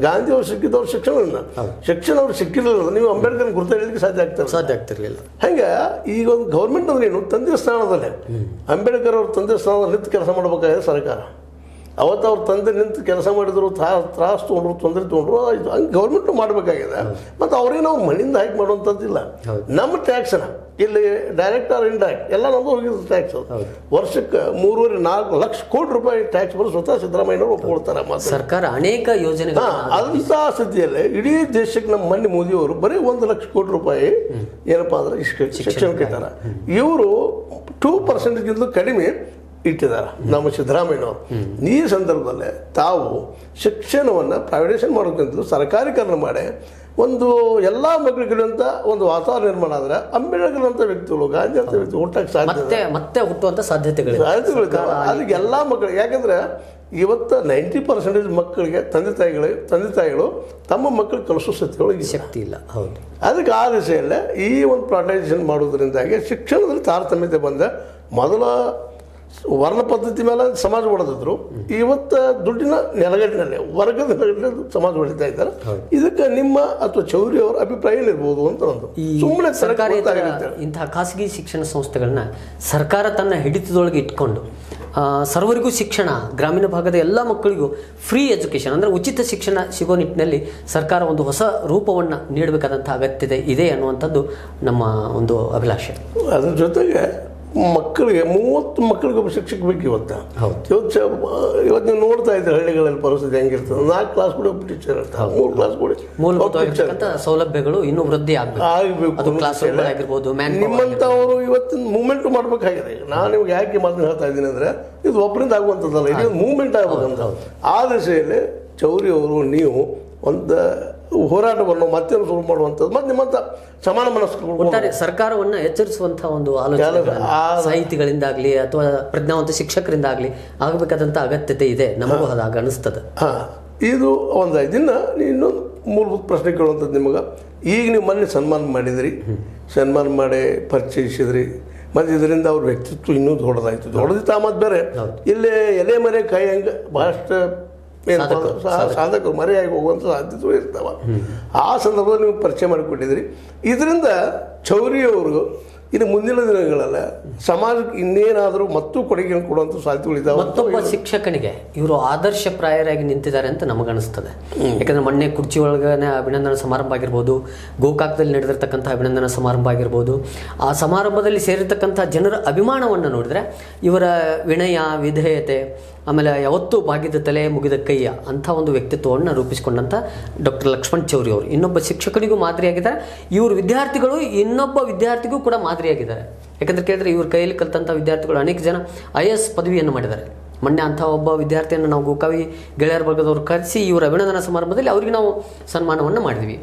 ಗಾಂಧಿ ಅವರು ಸಿಕ್ಕಿದ್ದವ್ರು ಶಿಕ್ಷಣದಿಂದ. ಶಿಕ್ಷಣ ಅವ್ರು ಸಿಕ್ಕಿರಲಿಲ್ಲ ನೀವು ಅಂಬೇಡ್ಕರ್ ಗುರುತ ಹೇಳಲಿಕ್ಕೆ ಸಾಧ್ಯ ಆಗ್ತಾರೆ ಸಾಧ್ಯ ಆಗ್ತಿರ್ಲಿಲ್ಲ. ಹಂಗೆ ಈಗ ಒಂದು ಗೌರ್ಮೆಂಟ್ ಅಂದ್ರೆ ಏನು? ತಂದೆ ಸ್ಥಾನದಲ್ಲೇ. ಅಂಬೇಡ್ಕರ್ ಅವ್ರ ತಂದೆ ಸ್ಥಾನದಲ್ಲಿ ನಿಂತು ಕೆಲಸ ಮಾಡಬೇಕಾಗಿದೆ ಸರ್ಕಾರ. ಅವತ್ತು ಅವ್ರ ತಂದೆ ನಿಂತು ಕೆಲಸ ಮಾಡಿದ್ರು ತ್ರಾ ತ್ರಾಸ್ ತೊಗೊಂಡ್ರು ತೊಂದರೆ ತೊಗೊಂಡ್ರು ಆಯಿತು. ಹಂಗೆ ಗೌರ್ಮೆಂಟು ಮಾಡಬೇಕಾಗಿದೆ. ಮತ್ತು ಅವ್ರಿಗೆ ನಾವು ಮನೆಯಿಂದ ಹಾಕಿ ಮಾಡುವಂಥದ್ದಿಲ್ಲ. ನಮ್ಮ ಟ್ಯಾಕ್ಸ್ನ ಇಲ್ಲಿ ಡೈರೆಕ್ಟ್ ಆರ್ ಇಂಡೈರೆಕ್ಟ್ ಎಲ್ಲ ನಮ್ಮದು ಹೋಗಿದ್ದು ಟ್ಯಾಕ್ಸ್ ವರ್ಷಕ್ಕೆ ಮೂರುವರೆ ನಾಲ್ಕು ಲಕ್ಷ ಕೋಟಿ ರೂಪಾಯಿ ಟ್ಯಾಕ್ಸ್ ಬರೋ ಸ್ವತಃ ಸಿದ್ದರಾಮಯ್ಯನವರು ಒಪ್ಪಿಕೊಳ್ತಾರೆ ಸರ್ಕಾರ ಅನೇಕ ಯೋಜನೆ ಅಂಥ ಸ್ಥಿತಿಯಲ್ಲಿ ಇಡೀ ದೇಶಕ್ಕೆ ನಮ್ಮ ಮೊನ್ನೆ ಮೋದಿಯವರು ಬರೀ ಒಂದು ಲಕ್ಷ ಕೋಟಿ ರೂಪಾಯಿ ಏನಪ್ಪಾ ಅಂದ್ರೆ ಶಿಕ್ಷಣಕ್ಕೆ ಇಟ್ಟಾರ ಇವರು ಟೂ ಪರ್ಸೆಂಟ್ಗಿಂತ ಕಡಿಮೆ ಇಟ್ಟಿದ್ದಾರೆ. ನಮ್ಮ ಸಿದ್ದರಾಮಯ್ಯನವರು ಈ ಸಂದರ್ಭದಲ್ಲಿ ತಾವು ಶಿಕ್ಷಣವನ್ನು ಪ್ರೈವೇಟೇಷನ್ ಮಾಡೋಕ್ಕಿಂತ ಸರ್ಕಾರೀಕರಣ ಮಾಡಿ ಒಂದು ಎಲ್ಲ ಮಕ್ಕಳಿಗಿರುವಂಥ ಒಂದು ವಾತಾವರಣ ನಿರ್ಮಾಣ ಆದ್ರೆ ಅಂಬೇಡ್ಕರ್ ಅಂತ ವ್ಯಕ್ತಿಗಳು ಗಾಂಧಿ ಅಂತ ವ್ಯಕ್ತಿ ಹುಟ್ಟಕ್ಕೆ ಸಾಧ್ಯ ಮತ್ತೆ ಸಾಧ್ಯತೆಗಳಿವೆ ಸಾಧ್ಯತೆಗಳಿದ್ದಾವೆ ಅದಕ್ಕೆ ಎಲ್ಲ ಮಕ್ಕಳು ಯಾಕಂದ್ರೆ ಇವತ್ತು ನೈಂಟಿ ಪರ್ಸೆಂಟೇಜ್ ಮಕ್ಕಳಿಗೆ ತಂದೆ ತಾಯಿಗಳು ತಂದೆ ತಾಯಿಗಳು ತಮ್ಮ ಮಕ್ಕಳು ಕಲಿಸೋ ಸತ್ಯಗಳು ಈ ಶಕ್ತಿ ಇಲ್ಲ. ಹೌದು. ಅದಕ್ಕೆ ಆ ದಿಸೆಯಲ್ಲೇ ಈ ಒಂದು ಪ್ರಾಟೈಸೇಷನ್ ಮಾಡೋದ್ರಿಂದಾಗಿ ಶಿಕ್ಷಣದಲ್ಲಿ ತಾರತಮ್ಯತೆ ಬಂದ ಮೊದಲ ವರ್ಣ ಪದ್ಧತಿ ಮೇಲೆ ಸಮಾಜ ಹೊಡೆದಿದ್ರು ಇವತ್ತು ದುಡ್ಡಿನ ನೆಲಗಟ್ಟಿನಲ್ಲಿ ವರ್ಗದ ನೆಲಗಟ್ಟಿನಲ್ಲಿ ಸಮಾಜ ಹೊಡಿತಾ ಇದ್ದಾರೆ. ಇದಕ್ಕೆ ನಿಮ್ಮ ಅಥವಾ ಚೌರಿ ಅವರ ಅಭಿಪ್ರಾಯ ಇರ್ಬೋದು ಅಂತ ಒಂದು ಸುಮ್ಮನೆ ಸರ್ಕಾರಿ ಇಂತಹ ಖಾಸಗಿ ಶಿಕ್ಷಣ ಸಂಸ್ಥೆಗಳನ್ನ ಸರ್ಕಾರ ತನ್ನ ಹಿಡಿತದೊಳಗೆ ಇಟ್ಕೊಂಡು ಸರ್ವರಿಗೂ ಶಿಕ್ಷಣ ಗ್ರಾಮೀಣ ಭಾಗದ ಎಲ್ಲ ಮಕ್ಕಳಿಗೂ ಫ್ರೀ ಎಜುಕೇಶನ್ ಅಂದರೆ ಉಚಿತ ಶಿಕ್ಷಣ ಸಿಗೋ ನಿಟ್ಟಿನಲ್ಲಿ ಸರ್ಕಾರ ಒಂದು ಹೊಸ ರೂಪವನ್ನು ನೀಡಬೇಕಾದಂಥ ಅಗತ್ಯತೆ ಇದೆ ಅನ್ನುವಂಥದ್ದು ನಮ್ಮ ಒಂದು ಅಭಿಲಾಷೆ. ಅದರ ಜೊತೆಗೆ ಮಕ್ಕಳಿಗೆ ಮೂವತ್ತು ಮಕ್ಕಳಿಗೆ ಒಬ್ಬ ಶಿಕ್ಷಕ ಬೇಕು ಇವತ್ತು. ಇವತ್ತು ಇವತ್ತು ನೀವು ನೋಡ್ತಾ ಇದ್ದೀರಿ ಹಳ್ಳಿಗಳಲ್ಲಿ ಪರಿಸ್ಥಿತಿ ಹೆಂಗಿರ್ತದೆ? ನಾಲ್ಕು ಕ್ಲಾಸ್ ಕೂಡ ಒಬ್ಬ ಟೀಚರ್ ಇರ್ತಾರೆ. ಮೂರು ಕ್ಲಾಸ್ ಕೂಡ ಮೂಲಭೂತವಾಗಿರ್ತಕ್ಕಂಥ ಸೌಲಭ್ಯಗಳು ಇನ್ನೂ ವೃದ್ಧಿ ಆಗಬೇಕು. ನಿಮ್ಮಂಥವರು ಇವತ್ತಿನ ಮೂವ್ಮೆಂಟ್ ಮಾಡಬೇಕಾಗಿದೆ. ನಾನು ನಿಮ್ಗೆ ಯಾಕೆ ಮಾತನ್ನು ಹೇಳ್ತಾ ಇದ್ದೀನಿ ಅಂದ್ರೆ ಇದು ಒಬ್ಬರಿಂದ ಆಗುವಂಥದ್ದಲ್ಲ. ಇದು ಮೂವ್ಮೆಂಟ್ ಆಗ್ಬೇಕಂತ. ಆ ದಿಸೆಯಲ್ಲಿ ಚೌರಿ ಅವರು ನೀವು ಒಂದು ಹೋರಾಟವನ್ನು ಮತ್ತೆ ಶುರು ಮಾಡುವಂಥದ್ದು. ಮತ್ತೆ ನಿಮ್ಮಂಥ ಸಮಾನ ಒಟ್ಟಾರೆ ಸರ್ಕಾರವನ್ನ ಎಚ್ಚರಿಸುವಂತಹ ಒಂದು ಆಲೋಚನೆ ಆ- ಸಾಹಿತಿಗಳಿಂದಾಗ್ಲಿ ಅಥವಾ ಪ್ರಜ್ಞಾವಂತ ಶಿಕ್ಷಕರಿಂದಾಗ್ಲಿ ಆಗಬೇಕಾದಂತ ಅಗತ್ಯತೆ ಇದೆ. ನಮಗೂ ಅದಾಗ ಅನಿಸ್ತದೆ ಹಾಂ. ಇದು ಒಂದು ಇದನ್ನು ಇನ್ನೊಂದು ಮೂಲಭೂತ ಪ್ರಶ್ನೆ ಕೇಳುವಂಥದ್ದು ನಿಮಗೆ. ಈಗ ನೀವು ಮೊನ್ನೆ ಸನ್ಮಾನ ಮಾಡಿದಿರಿ. ಸನ್ಮಾನ ಮಾಡಿ ಪರಿಚಯಿಸಿದ್ರಿ. ಮತ್ತು ಇದರಿಂದ ಅವ್ರ ವ್ಯಕ್ತಿತ್ವ ಇನ್ನೂ ದೊಡ್ಡದಾಯ್ತು. ದೊಡ್ಡದಿತ್ತು ಮತ್ತು ಬೇರೆ. ಇಲ್ಲೇ ಎಲೆ ಮರೆ ಕೈ ಹಂಗೆ ಭಾಳಷ್ಟು ಸಾಧಕರು ಮರೆಯಾಗಿ ಹೋಗುವಂಥ ಸಾಧ್ಯತೆಗಳು ಇರ್ತಾವ. ಆ ಸಂದರ್ಭದಲ್ಲಿ ನೀವು ಪರಿಚಯ ಮಾಡಿಕೊಟ್ಟಿದ್ರಿ ಇದರಿಂದ ಚೌರಿಯವರು ಇನ್ನು ಮುಂದಿನ ದಿನಗಳಲ್ಲ ಸಮಾಜಕ್ಕೆ ಇನ್ನೇನಾದರೂ ಮತ್ತು ಕೊಡುಗೆಯನ್ನು ಕೊಡುವಂಥ ಸಾಧ್ಯತೆಗಳಿದ್ದಾವೆ ಮತ್ತೊಬ್ಬ ಶಿಕ್ಷಕನಿಗೆ ಇವರು ಆದರ್ಶಪ್ರಾಯರಾಗಿ ನಿಂತಿದ್ದಾರೆ ಅಂತ ನಮಗನಿಸ್ತದೆ ಯಾಕಂದ್ರೆ ಮೊನ್ನೆ ಕುರ್ಚಿ ಒಳಗನೆ ಅಭಿನಂದನಾ ಸಮಾರಂಭ ಆಗಿರ್ಬೋದು ಗೋಕಾಕದಲ್ಲಿ ನಡೆದಿರ್ತಕ್ಕಂಥ ಅಭಿನಂದನಾ ಸಮಾರಂಭ ಆಗಿರ್ಬೋದು ಆ ಸಮಾರಂಭದಲ್ಲಿ ಸೇರಿರ್ತಕ್ಕಂಥ ಜನರ ಅಭಿಮಾನವನ್ನು ನೋಡಿದ್ರೆ ಇವರ ವಿನಯ ವಿಧೇಯತೆ ಆಮೇಲೆ ಯಾವತ್ತೂ ಬಾಗಿದ ತಲೆ ಮುಗಿದ ಕೈಯ ಅಂಥ ಒಂದು ವ್ಯಕ್ತಿತ್ವವನ್ನು ರೂಪಿಸಿಕೊಂಡಂಥ ಡಾಕ್ಟರ್ ಲಕ್ಷ್ಮಣ್ ಚೌರಿ ಅವರು. ಇನ್ನೊಬ್ಬ ಶಿಕ್ಷಕನಿಗೂ ಮಾದರಿಯಾಗಿದ್ದಾರೆ. ಇವರು ವಿದ್ಯಾರ್ಥಿಗಳು ಇನ್ನೊಬ್ಬ ವಿದ್ಯಾರ್ಥಿಗೂ ಕೂಡ ಮಾದರಿಯಾಗಿದ್ದಾರೆ. ಯಾಕಂದ್ರೆ ಕೇಳಿದ್ರೆ ಇವ್ರ ಕೈಯಲ್ಲಿ ಕಲಿತಂಥ ವಿದ್ಯಾರ್ಥಿಗಳು ಅನೇಕ ಜನ ಐ ಎಸ್ ಪದವಿಯನ್ನು ಮಾಡಿದ್ದಾರೆ. ಮೊನ್ನೆ ಅಂಥ ಒಬ್ಬ ವಿದ್ಯಾರ್ಥಿಯನ್ನು ನಾವು ಕವಿ ಗೆಳೆಯರ ವರ್ಗದವರು ಕರೆಸಿ ಇವರ ಅಭಿನಂದನಾ ಸಮಾರಂಭದಲ್ಲಿ ಅವರಿಗೆ ನಾವು ಸನ್ಮಾನವನ್ನು ಮಾಡಿದ್ವಿ.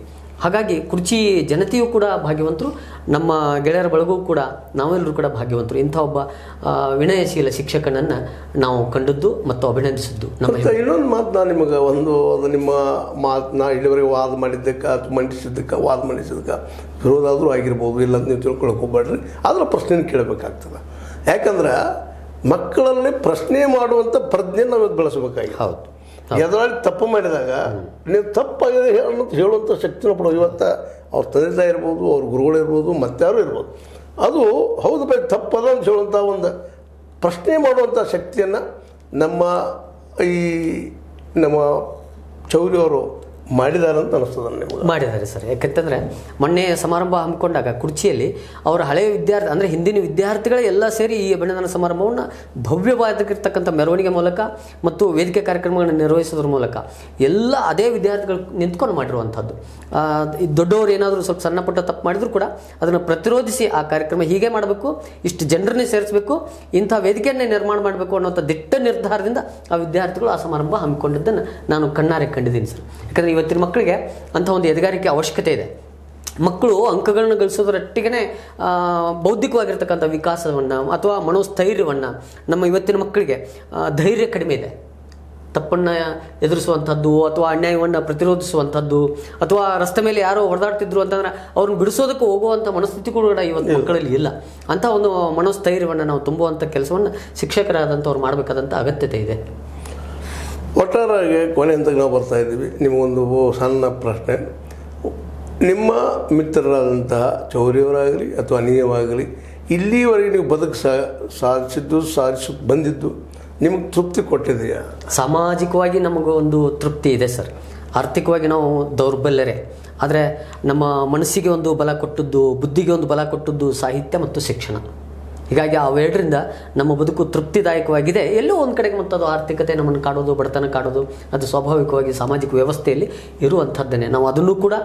ಹಾಗಾಗಿ ಕುರ್ಚಿ ಜನತೆಯೂ ಕೂಡ ಭಾಗ್ಯವಂತರು ನಮ್ಮ ಗೆಳೆಯರ ಬಳಗೂ ಕೂಡ ನಾವೆಲ್ಲರೂ ಕೂಡ ಭಾಗ್ಯವಂತರು. ಇಂಥ ಒಬ್ಬ ವಿನಯಶೀಲ ಶಿಕ್ಷಕನನ್ನು ನಾವು ಕಂಡದ್ದು ಮತ್ತು ಅಭಿನಂದಿಸಿದ್ದು ನಮ್ಮ ಇನ್ನೊಂದು ಮಾತು ನಾನು ನಿಮಗೆ ಒಂದು ಅದು ನಿಮ್ಮ ಮಾತನ್ನ ಇಲ್ಲಿವರೆಗೆ ವಾದ ಮಾಡಿದ್ದಕ್ಕೆ ಅಥವಾ ಮಂಡಿಸಿದ್ದಕ್ಕೆ ವಾದ ಮಂಡಿಸಿದ್ದಕ್ಕೆ ವಿರೋಧ ಆದರೂ ಆಗಿರ್ಬೋದು ಇಲ್ಲ ಅಂತ ನೀವು ತಿಳ್ಕೊಳಕ್ಕೆ ಹೋಗ್ಬೇಡ್ರಿ. ಅದರ ಪ್ರಶ್ನೆನ ಕೇಳಬೇಕಾಗ್ತದೆ. ಯಾಕಂದ್ರೆ ಮಕ್ಕಳಲ್ಲಿ ಪ್ರಶ್ನೆ ಮಾಡುವಂಥ ಪ್ರಜ್ಞೆ ನಾವು ಬೆಳೆಸಬೇಕಾಗಿ ಹೌದು. ಎದುರಾಳಿ ತಪ್ಪು ಮಾಡಿದಾಗ ನೀವು ತಪ್ಪಾಗಿದೆ ಅನ್ನೋದು ಹೇಳುವಂಥ ಶಕ್ತಿನ ಪಡೋ. ಇವತ್ತು ಅವ್ರ ತಂದೆ ತಾಯಿ ಇರ್ಬೋದು, ಅವ್ರ ಗುರುಗಳು ಇರ್ಬೋದು, ಮತ್ತಾರು ಇರ್ಬೋದು. ಅದು ಹೌದು ಬೈ, ತಪ್ಪದ ಅಂತ ಹೇಳುವಂಥ ಒಂದು ಪ್ರಶ್ನೆ ಮಾಡುವಂಥ ಶಕ್ತಿಯನ್ನು ನಮ್ಮ ಈ ನಮ್ಮ ಚೌರಿಯವರು ಮಾಡಿದ್ದಾರೆ ಅಂತ ನಿಮಗೆ ಮಾಡಿದ್ದಾರೆ ಸರ್. ಯಾಕಂತಂದ್ರೆ ಮೊನ್ನೆ ಸಮಾರಂಭ ಹಮ್ಮಿಕೊಂಡಾಗ ಕುರ್ಚಿಯಲ್ಲಿ ಅವರ ಹಳೆಯ ವಿದ್ಯಾರ್ಥಿ ಅಂದರೆ ಹಿಂದಿನ ವಿದ್ಯಾರ್ಥಿಗಳೇ ಎಲ್ಲ ಸೇರಿ ಈ ಅಭಿನಂದನಾ ಸಮಾರಂಭವನ್ನು ಭವ್ಯವಾಗಿರ್ತಕ್ಕಂಥ ಮೆರವಣಿಗೆ ಮೂಲಕ ಮತ್ತು ವೇದಿಕೆ ಕಾರ್ಯಕ್ರಮಗಳನ್ನು ನಿರ್ವಹಿಸೋದ್ರ ಮೂಲಕ ಎಲ್ಲ ಅದೇ ವಿದ್ಯಾರ್ಥಿಗಳು ನಿಂತ್ಕೊಂಡು ಮಾಡಿರುವಂಥದ್ದು. ದೊಡ್ಡವರು ಏನಾದರೂ ಸ್ವಲ್ಪ ಸಣ್ಣ ಪುಟ್ಟ ತಪ್ಪು ಮಾಡಿದ್ರು ಕೂಡ ಅದನ್ನು ಪ್ರತಿರೋಧಿಸಿ ಆ ಕಾರ್ಯಕ್ರಮ ಹೀಗೆ ಮಾಡಬೇಕು, ಇಷ್ಟು ಜನರನ್ನೇ ಸೇರಿಸಬೇಕು, ಇಂಥ ವೇದಿಕೆಯನ್ನೇ ನಿರ್ಮಾಣ ಮಾಡಬೇಕು ಅನ್ನೋಂಥ ದಿಟ್ಟ ನಿರ್ಧಾರದಿಂದ ಆ ವಿದ್ಯಾರ್ಥಿಗಳು ಆ ಸಮಾರಂಭ ಹಮ್ಮಿಕೊಂಡಿದ್ದನ್ನು ನಾನು ಕಣ್ಣಾರೆ ಕಂಡಿದ್ದೀನಿ ಸರ್. ಯಾಕಂದರೆ ಇವತ್ತಿನ ಮಕ್ಕಳಿಗೆ ಅಂಥ ಒಂದು ಎದುಗಾರಿಕೆ ಅವಶ್ಯಕತೆ ಇದೆ. ಮಕ್ಕಳು ಅಂಕಗಳನ್ನು ಗಳಿಸೋದ್ರೊಟ್ಟಿಗೆ ಬೌದ್ಧಿಕವಾಗಿರ್ತಕ್ಕಂಥ ವಿಕಾಸವನ್ನು ಅಥವಾ ಮನೋಸ್ಥೈರ್ಯವನ್ನು ನಮ್ಮ ಇವತ್ತಿನ ಮಕ್ಕಳಿಗೆ ಧೈರ್ಯ ಕಡಿಮೆ ಇದೆ. ತಪ್ಪನ್ನು ಎದುರಿಸುವಂಥದ್ದು ಅಥವಾ ಅನ್ಯಾಯವನ್ನು ಪ್ರತಿರೋಧಿಸುವಂಥದ್ದು ಅಥವಾ ರಸ್ತೆ ಮೇಲೆ ಯಾರೋ ಹೊಡೆದಾಡ್ತಿದ್ರು ಅಂತಂದ್ರೆ ಅವ್ರನ್ನ ಬಿಡಿಸೋದಕ್ಕೆ ಹೋಗುವಂಥ ಮನಸ್ಥಿತಿ ಕೂಡ ಇವತ್ತು ಮಕ್ಕಳಲ್ಲಿ ಇಲ್ಲ. ಅಂಥ ಒಂದು ಮನೋಸ್ಥೈರ್ಯವನ್ನು ನಾವು ತುಂಬುವಂಥ ಕೆಲಸವನ್ನು ಶಿಕ್ಷಕರಾದಂಥವ್ರು ಮಾಡಬೇಕಾದಂಥ ಅಗತ್ಯತೆ ಇದೆ. ಒಟ್ಟಾರೆಯಾಗಿ ಕೊನೆ ಹಂತಕ್ಕೆ ನಾವು ಬರ್ತಾ ಇದ್ದೀವಿ. ನಿಮಗೊಂದು ಸಣ್ಣ ಪ್ರಶ್ನೆ. ನಿಮ್ಮ ಮಿತ್ರರಾದಂತಹ ಚೌರಿಯವರಾಗಲಿ ಅಥವಾ ನೀವಾಗಲಿ ಇಲ್ಲಿವರೆಗೆ ನೀವು ಬದುಕು ಸಾಧಿಸಿದ್ದು, ಸಾಧಿಸಿ, ಬಂದಿದ್ದು ನಿಮಗೆ ತೃಪ್ತಿ ಕೊಟ್ಟಿದೆಯಾ? ಸಾಮಾಜಿಕವಾಗಿ ನಮಗೆ ಒಂದು ತೃಪ್ತಿ ಇದೆ ಸರ್. ಆರ್ಥಿಕವಾಗಿ ನಾವು ದೌರ್ಬಲ್ಯರೇ. ಆದರೆ ನಮ್ಮ ಮನಸ್ಸಿಗೆ ಒಂದು ಬಲ ಕೊಟ್ಟದ್ದು, ಬುದ್ಧಿಗೆ ಒಂದು ಬಲ ಕೊಟ್ಟದ್ದು ಸಾಹಿತ್ಯ ಮತ್ತು ಶಿಕ್ಷಣ. ಹೀಗಾಗಿ ಅವೆರಡರಿಂದ ನಮ್ಮ ಬದುಕು ತೃಪ್ತಿದಾಯಕವಾಗಿದೆ. ಎಲ್ಲೋ ಒಂದು ಕಡೆಗೆ ಮತ್ತು ಅದು ಆರ್ಥಿಕತೆ ನಮ್ಮನ್ನು ಕಾಡೋದು, ಬಡತನ ಕಾಡೋದು, ಅದು ಸ್ವಾಭಾವಿಕವಾಗಿ ಸಾಮಾಜಿಕ ವ್ಯವಸ್ಥೆಯಲ್ಲಿ ಇರುವಂಥದ್ದನ್ನೇ. ನಾವು ಅದನ್ನು ಕೂಡ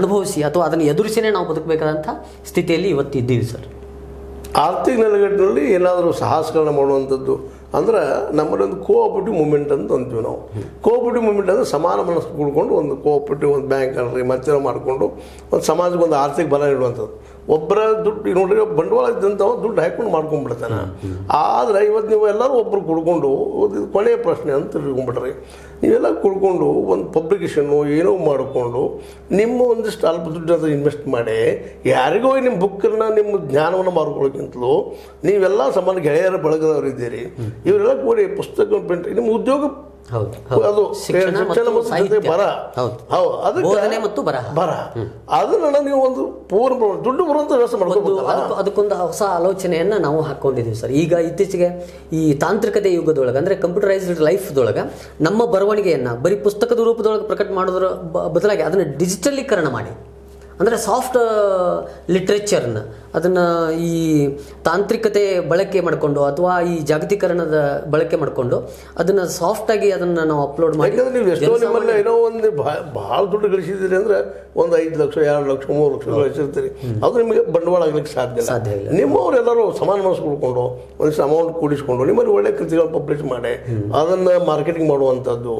ಅನುಭವಿಸಿ ಅಥವಾ ಅದನ್ನು ಎದುರಿಸಿನೇ ನಾವು ಬದುಕಬೇಕಾದಂಥ ಸ್ಥಿತಿಯಲ್ಲಿ ಇವತ್ತು ಇದ್ದೀವಿ ಸರ್. ಆರ್ಥಿಕ ನೆಲೆಗಟ್ಟಿನಲ್ಲಿ ಏನಾದರೂ ಸಾಹಸಗಳನ್ನ ಮಾಡುವಂಥದ್ದು ಅಂದ್ರೆ ನಮ್ಮಲ್ಲಿ ಒಂದು ಕೋಆಪರೇಟಿವ್ ಮೂಮೆಂಟ್ ಅಂತ ಅಂತೀವಿ ನಾವು. ಕೋಆಪರೇಟಿವ್ ಮೂಮೆಂಟ್ ಅಂದರೆ ಸಮಾನ ಮನಸ್ಸು ಕೂಡ್ಕೊಂಡು ಒಂದು ಕೋಆಪರೇಟಿವ್ ಒಂದು ಬ್ಯಾಂಕ್ ಅಲ್ರಿ ಮತ್ತೆ ಮಾಡಿಕೊಂಡು ಒಂದು ಸಮಾಜಕ್ಕೆ ಒಂದು ಆರ್ಥಿಕ ಬಲ ನೀಡುವಂಥದ್ದು. ಒಬ್ಬರ ದುಡ್ಡು ನೋಡ್ರಿ ಬಂಡವಾಳ ಇದ್ದಂಥವ ದುಡ್ಡು ಹಾಕೊಂಡು ಮಾಡ್ಕೊಂಡ್ಬಿಡ್ತಾನೆ ಆದ್ರೆ ಇವತ್ತು ನೀವು ಎಲ್ಲರೂ ಒಬ್ಬರು ಕುಡ್ಕೊಂಡು ಇದು ಕೊನೆಯ ಪ್ರಶ್ನೆ ಅಂತ ತಿಳ್ಕೊಂಡ್ಬಿಟ್ರಿ ನೀವೆಲ್ಲ ಕುಡ್ಕೊಂಡು ಒಂದು ಪಬ್ಲಿಕೇಶನ್ನು ಏನೋ ಮಾಡಿಕೊಂಡು ನಿಮ್ಮ ಒಂದಿಷ್ಟು ಅಲ್ಪ ದುಡ್ಡು ಇನ್ವೆಸ್ಟ್ ಮಾಡಿ ಯಾರಿಗೋ ನಿಮ್ಮ ಬುಕ್ಕನ್ನು ನಿಮ್ಮ ಜ್ಞಾನವನ್ನು ಮಾರ್ಕೊಳ್ಳೋಕ್ಕಿಂತಲೂ ನೀವೆಲ್ಲ ಸಮಾನ ಗೆಳೆಯರ ಬಳಗದವರಿದ್ದೀರಿ. ಇವರೆಲ್ಲ ಕೂಡಿ ಪುಸ್ತಕ ಪ್ರಿಂಟ್ ನಿಮ್ಮ ಉದ್ಯೋಗ ಅದು ಮತ್ತು ಬರ. ಹೌದು. ಬೋಧನೆ ಮತ್ತು ಬರ. ಅದನ್ನ ನೀವು ಒಂದು ಪೂರ್ಣ ದುಡ್ಡು ಬರುವಂತ ವ್ಯವಸ್ಥೆ ಅದಕ್ಕೊಂದು ಹೊಸ ಆಲೋಚನೆಯನ್ನ ನಾವು ಹಾಕೊಂಡಿದ್ದೀವಿ ಸರ್. ಈಗ ಇತ್ತೀಚೆಗೆ ಈ ತಾಂತ್ರಿಕತೆ ಯುಗದೊಳಗೆ ಅಂದ್ರೆ ಕಂಪ್ಯೂಟರೈಸ್ಡ್ ಲೈಫ್ದೊಳಗೆ ನಮ್ಮ ಬರವಣಿಗೆಯನ್ನ ಬರೀ ಪುಸ್ತಕದ ರೂಪದೊಳಗೆ ಪ್ರಕಟ ಮಾಡೋದ್ರ ಬದಲಾಗಿ ಅದನ್ನ ಡಿಜಿಟಲೀಕರಣ ಮಾಡಿ. ಅಂದರೆ ಸಾಫ್ಟ್ ಲಿಟ್ರೇಚರ್ನ ಅದನ್ನು ಈ ತಾಂತ್ರಿಕತೆ ಬಳಕೆ ಮಾಡಿಕೊಂಡು ಅಥವಾ ಈ ಜಾಗತೀಕರಣದ ಬಳಕೆ ಮಾಡಿಕೊಂಡು ಅದನ್ನು ಸಾಫ್ಟಾಗಿ ಅದನ್ನು ನಾವು ಅಪ್ಲೋಡ್ ಮಾಡಿ ನೀವು ಎಷ್ಟೋ ನಿಮ್ಮಲ್ಲಿ ಏನೋ ಒಂದು ಭಾಳ ದುಡ್ಡು ಗಳಿಸಿದ್ದೀರಿ ಅಂದ್ರೆ ಒಂದು ಐದು ಲಕ್ಷ ಎರಡು ಲಕ್ಷ ಮೂರು ಲಕ್ಷ ಗಳಿಸಿರ್ತೀರಿ. ಅದು ನಿಮಗೆ ಬಂಡವಾಳ ಆಗಲಿಕ್ಕೆ ಸಾಧ್ಯ ಸಾಧ್ಯ ಇಲ್ಲ. ನಿಮ್ಮವರೆಲ್ಲರೂ ಸಮಾನ ಮನಸ್ಸು ಕೊಡ್ಕೊಂಡು ಒಂದಿಷ್ಟು ಅಮೌಂಟ್ ಕೂಡಿಸ್ಕೊಂಡು ನಿಮ್ಮಲ್ಲಿ ಒಳ್ಳೆ ಕೃತಿಗಳು ಪಬ್ಲಿಷ್ ಮಾಡಿ ಅದನ್ನು ಮಾರ್ಕೆಟಿಂಗ್ ಮಾಡುವಂಥದ್ದು.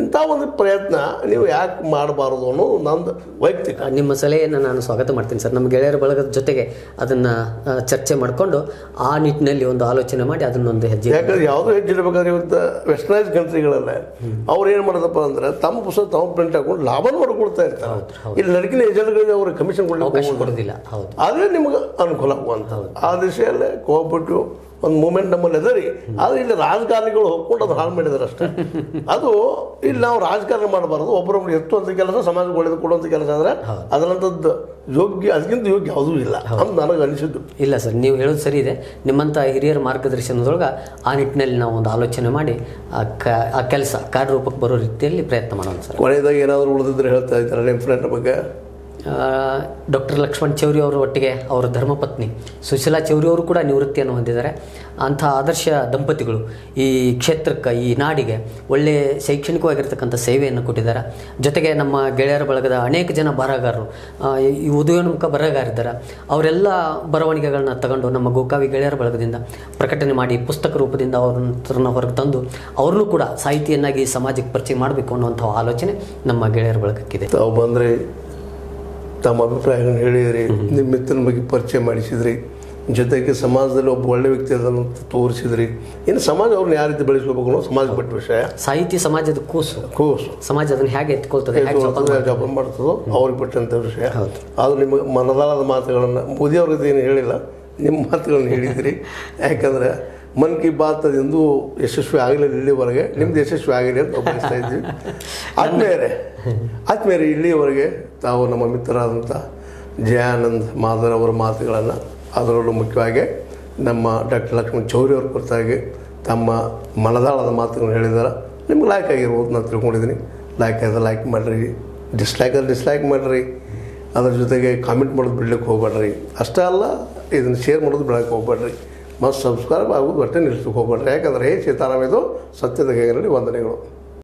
ಇಂಥ ಒಂದು ಪ್ರಯತ್ನ ನೀವು ಯಾಕೆ ಮಾಡಬಾರದು ಅನ್ನೋದು ನಂದು ವೈಯಕ್ತಿಕ. ನಿಮ್ಮ ಸಲಹೆಯನ್ನು ನಾನು ಸ್ವಾಗತ ಮಾಡ್ತೀನಿ ಸರ್. ನಮ್ಮ ಗೆಳೆಯರ ಬಳಗದ ಜೊತೆಗೆ ಅದನ್ನು ಚರ್ಚೆ ಮಾಡಿಕೊಂಡು ಆ ನಿಟ್ಟಿನಲ್ಲಿ ಒಂದು ಆಲೋಚನೆ ಮಾಡಿ ಅದನ್ನೊಂದು ಹೆಜ್ಜೆ ಯಾಕಂದ್ರೆ ಯಾವುದೋ ಹೆಜ್ಜೆ ಇರಬೇಕಾದ್ರೆ ಇವತ್ತು ವೆಸ್ಟರ್ನೈಸ್ ಕಂಟ್ರಿಗಳಲ್ಲ ಅವ್ರು ಏನು ಮಾಡೋದಪ್ಪ ಅಂದ್ರೆ ತಮ್ಮ ಪುಸ್ತಕ ತಮ್ಮ ಪ್ರಿಂಟ್ ಹಾಕೊಂಡು ಲಾಭನ ಮಾಡ್ಕೊಳ್ತಾ ಇರ್ತಾರೆ. ಇಲ್ಲಿ ನಡಕಿನ ಏಜೆಂಟ್ಗಳಿಗೆ ಅವರು ಕಮಿಷನ್ ಕೊಡಲಿಕ್ಕೆ ಕೊಡೋದಿಲ್ಲ. ಹೌದು. ಆದರೆ ನಿಮ್ಗೆ ಅನುಕೂಲ ಆಗುವಂಥದ್ದು. ಆ ದಿಶೆಯಲ್ಲೇ ಕೋಆಪರೇಟಿವ್ ಒಂದು ಮೂಮೆಂಟ್ ನಮ್ಮಲ್ಲಿ ಅದ ರೀ. ಆದ್ರೆ ಇಲ್ಲಿ ರಾಜಕಾರಣಿಗಳು ಹೋಗ್ಕೊಂಡು ಅದು ಹಾಳು ಮಾಡಿದಾರೆ ಅಷ್ಟೇ. ಅದು ಇಲ್ಲಿ ನಾವು ರಾಜಕಾರಣ ಮಾಡಬಾರ್ದು. ಒಬ್ಬರೊಬ್ರು ಎತ್ತುವಂಥ ಕೆಲಸ ಸಮಾಜಕ್ಕೆ ಒಳ್ಳೆದು ಕೊಡುವಂಥ ಕೆಲಸ ಅಂದರೆ ಅದರಂಥದ್ದು ಯೋಗ್ಯ ಅದಕ್ಕಿಂತ ಯೋಗ್ಯ ಅದು ಇಲ್ಲ ಅಂತ ನನಗೆ ಅನಿಸಿದ್ದು. ಇಲ್ಲ ಸರ್ ನೀವು ಹೇಳೋದು ಸರಿ ಇದೆ. ನಿಮ್ಮಂಥ ಹಿರಿಯರ ಮಾರ್ಗದರ್ಶನದೊಳಗೆ ಆ ನಿಟ್ಟಿನಲ್ಲಿ ನಾವು ಒಂದು ಆಲೋಚನೆ ಮಾಡಿ ಆ ಕೆಲಸ ಕಾರ್ಯರೂಪಕ್ಕೆ ಬರೋ ರೀತಿಯಲ್ಲಿ ಪ್ರಯತ್ನ ಮಾಡೋಣ ಸರ್. ಕೊನೆಯದಾಗಿ ಏನಾದರೂ ಉಳಿದಿದ್ರೆ ಹೇಳ್ತಾ ಇದ್ದಾರೆ? ನಿಮ್ಮ ಫ್ರೆಂಡ್ ಬಗ್ಗೆ? ಡಾಕ್ಟರ್ ಲಕ್ಷ್ಮಣ್ ಚೌರಿ ಅವರ ಒಟ್ಟಿಗೆ ಅವರ ಧರ್ಮಪತ್ನಿ ಸುಶೀಲಾ ಚೌರಿ ಅವರು ಕೂಡ ನಿವೃತ್ತಿಯನ್ನು ಹೊಂದಿದ್ದಾರೆ. ಅಂಥ ಆದರ್ಶ ದಂಪತಿಗಳು ಈ ಕ್ಷೇತ್ರಕ್ಕೆ, ಈ ನಾಡಿಗೆ ಒಳ್ಳೆಯ ಶೈಕ್ಷಣಿಕವಾಗಿರ್ತಕ್ಕಂಥ ಸೇವೆಯನ್ನು ಕೊಟ್ಟಿದ್ದಾರೆ. ಜೊತೆಗೆ ನಮ್ಮ ಗೆಳೆಯರ ಬಳಗದ ಅನೇಕ ಜನ ಬರಹಗಾರರು ಈ ಉದಯೋನ್ಮುಖ ಬರಹಗಾರಿದ್ದಾರೆ. ಅವರೆಲ್ಲ ಬರವಣಿಗೆಗಳನ್ನ ತಗೊಂಡು ನಮ್ಮ ಗೋಕಾವಿ ಗೆಳೆಯರ ಬಳಗದಿಂದ ಪ್ರಕಟಣೆ ಮಾಡಿ ಪುಸ್ತಕ ರೂಪದಿಂದ ಅವ್ರನ್ನ ಹೊರಗೆ ತಂದು ಅವ್ರನ್ನೂ ಕೂಡ ಸಾಹಿತಿಯನ್ನಾಗಿ ಸಮಾಜಕ್ಕೆ ಪರಿಚಯ ಮಾಡಬೇಕು ಅನ್ನುವಂಥ ಆಲೋಚನೆ ನಮ್ಮ ಗೆಳೆಯರ ಬಳಗಕ್ಕಿದೆ. ತಾವು ಬಂದರೆ ತಮ್ಮ ಅಭಿಪ್ರಾಯಗಳನ್ನು ಹೇಳಿದ್ರಿ ನಿಮ್ಮ ಮಿತ್ರನ ಬಗ್ಗೆ ಪರಿಚಯ ಮಾಡಿಸಿದ್ರಿ ಜೊತೆಗೆ ಸಮಾಜದಲ್ಲಿ ಒಬ್ಬ ಒಳ್ಳೆ ವ್ಯಕ್ತಿ ಅದನ್ನು ತೋರಿಸಿದ್ರಿ. ಇನ್ನು ಸಮಾಜ ಅವ್ರನ್ನ ಯಾವ ರೀತಿ ಬೆಳೆಸಬೇಕು ಅನ್ನೋ ಸಮಾಜ ಬಿಟ್ಟ ವಿಷಯ. ಸಾಹಿತ್ಯ ಸಮಾಜದ ಕೂಸು. ಕೂಸು. ಸಮಾಜ ಅದನ್ನು ಹೇಗೆ ಎತ್ಕೊಳ್ತದೆ ಜಪನ್ ಮಾಡ್ತದೆ? ಅವ್ರಿಗೆ ಬಿಟ್ಟಂಥ ವಿಷಯ. ಆದರೂ ಆದ್ರೆ ನಿಮಗೆ ಮನದಾಳದ ಮಾತುಗಳನ್ನು ಮೋದಿ ಅವ್ರದ್ದು ಏನು ಹೇಳಿಲ್ಲ ನಿಮ್ಮ ಮಾತುಗಳನ್ನು ಹೇಳಿದ್ರಿ. ಯಾಕಂದ್ರೆ ಮನ್ ಕಿ ಬಾತ್ ಎಂದೂ ಯಶಸ್ವಿ ಆಗಲಿಲ್ಲ ಇಲ್ಲಿವರೆಗೆ. ನಿಮ್ದು ಯಶಸ್ವಿ ಆಗಲಿ ಅಂತ ಒಪ್ಪಿಸ್ತಾ ಬಯಸ್ತಾ ಇದ್ವಿ. ಆದ್ಮೇಲೆ ಆದ್ಮೇಲೆ ಇಲ್ಲಿಯವರೆಗೆ ತಾವು ನಮ್ಮ ಮಿತ್ರರಾದಂಥ ಜಯಾನಂದ್ ಮಾಧರ್ ಅವರ ಮಾತುಗಳನ್ನು ಅದರಲ್ಲೂ ಮುಖ್ಯವಾಗಿ ನಮ್ಮ ಡಾಕ್ಟರ್ ಲಕ್ಷ್ಮಣ್ ಚೌರಿ ಅವ್ರ ಕುರಿತಾಗಿ ತಮ್ಮ ಮನದಾಳದ ಮಾತುಗಳನ್ನು ಹೇಳಿದಾರೆ. ನಿಮ್ಗೆ ಲೈಕ್ ಆಗಿರ್ಬೋದು ನಾನು ತಿಳ್ಕೊಂಡಿದ್ದೀನಿ. ಲೈಕ್ ಆದ್ರೆ ಲೈಕ್ ಮಾಡಿರಿ ಡಿಸ್ಲೈಕ್ ಆದ್ರೆ ಡಿಸ್ಲೈಕ್ ಮಾಡಿರಿ. ಅದ್ರ ಜೊತೆಗೆ ಕಾಮೆಂಟ್ ಮಾಡೋದು ಬಿಡ್ಲಿಕ್ಕೆ ಹೋಗ್ಬೇಡ್ರಿ. ಅಷ್ಟೇ ಅಲ್ಲ ಇದನ್ನು ಶೇರ್ ಮಾಡೋದು ಬಿಡೋಕ್ಕೆ ಹೋಗ್ಬೇಡ್ರಿ. ಮತ್ತು ಸಬ್ಸ್ಕ್ರೈಬ್ ಆಗೋದು ಗಟ್ಟೆ ನಿಲ್ಲಿಸೋಕೆ ಹೋಗ್ಬೇಡ್ರಿ. ಯಾಕಂದರೆ ಸೀತಾರಾಮ್ ಇದು ಸತ್ಯದ ಗೈರಲ್ಲಿ ವಂದನೆಗಳು.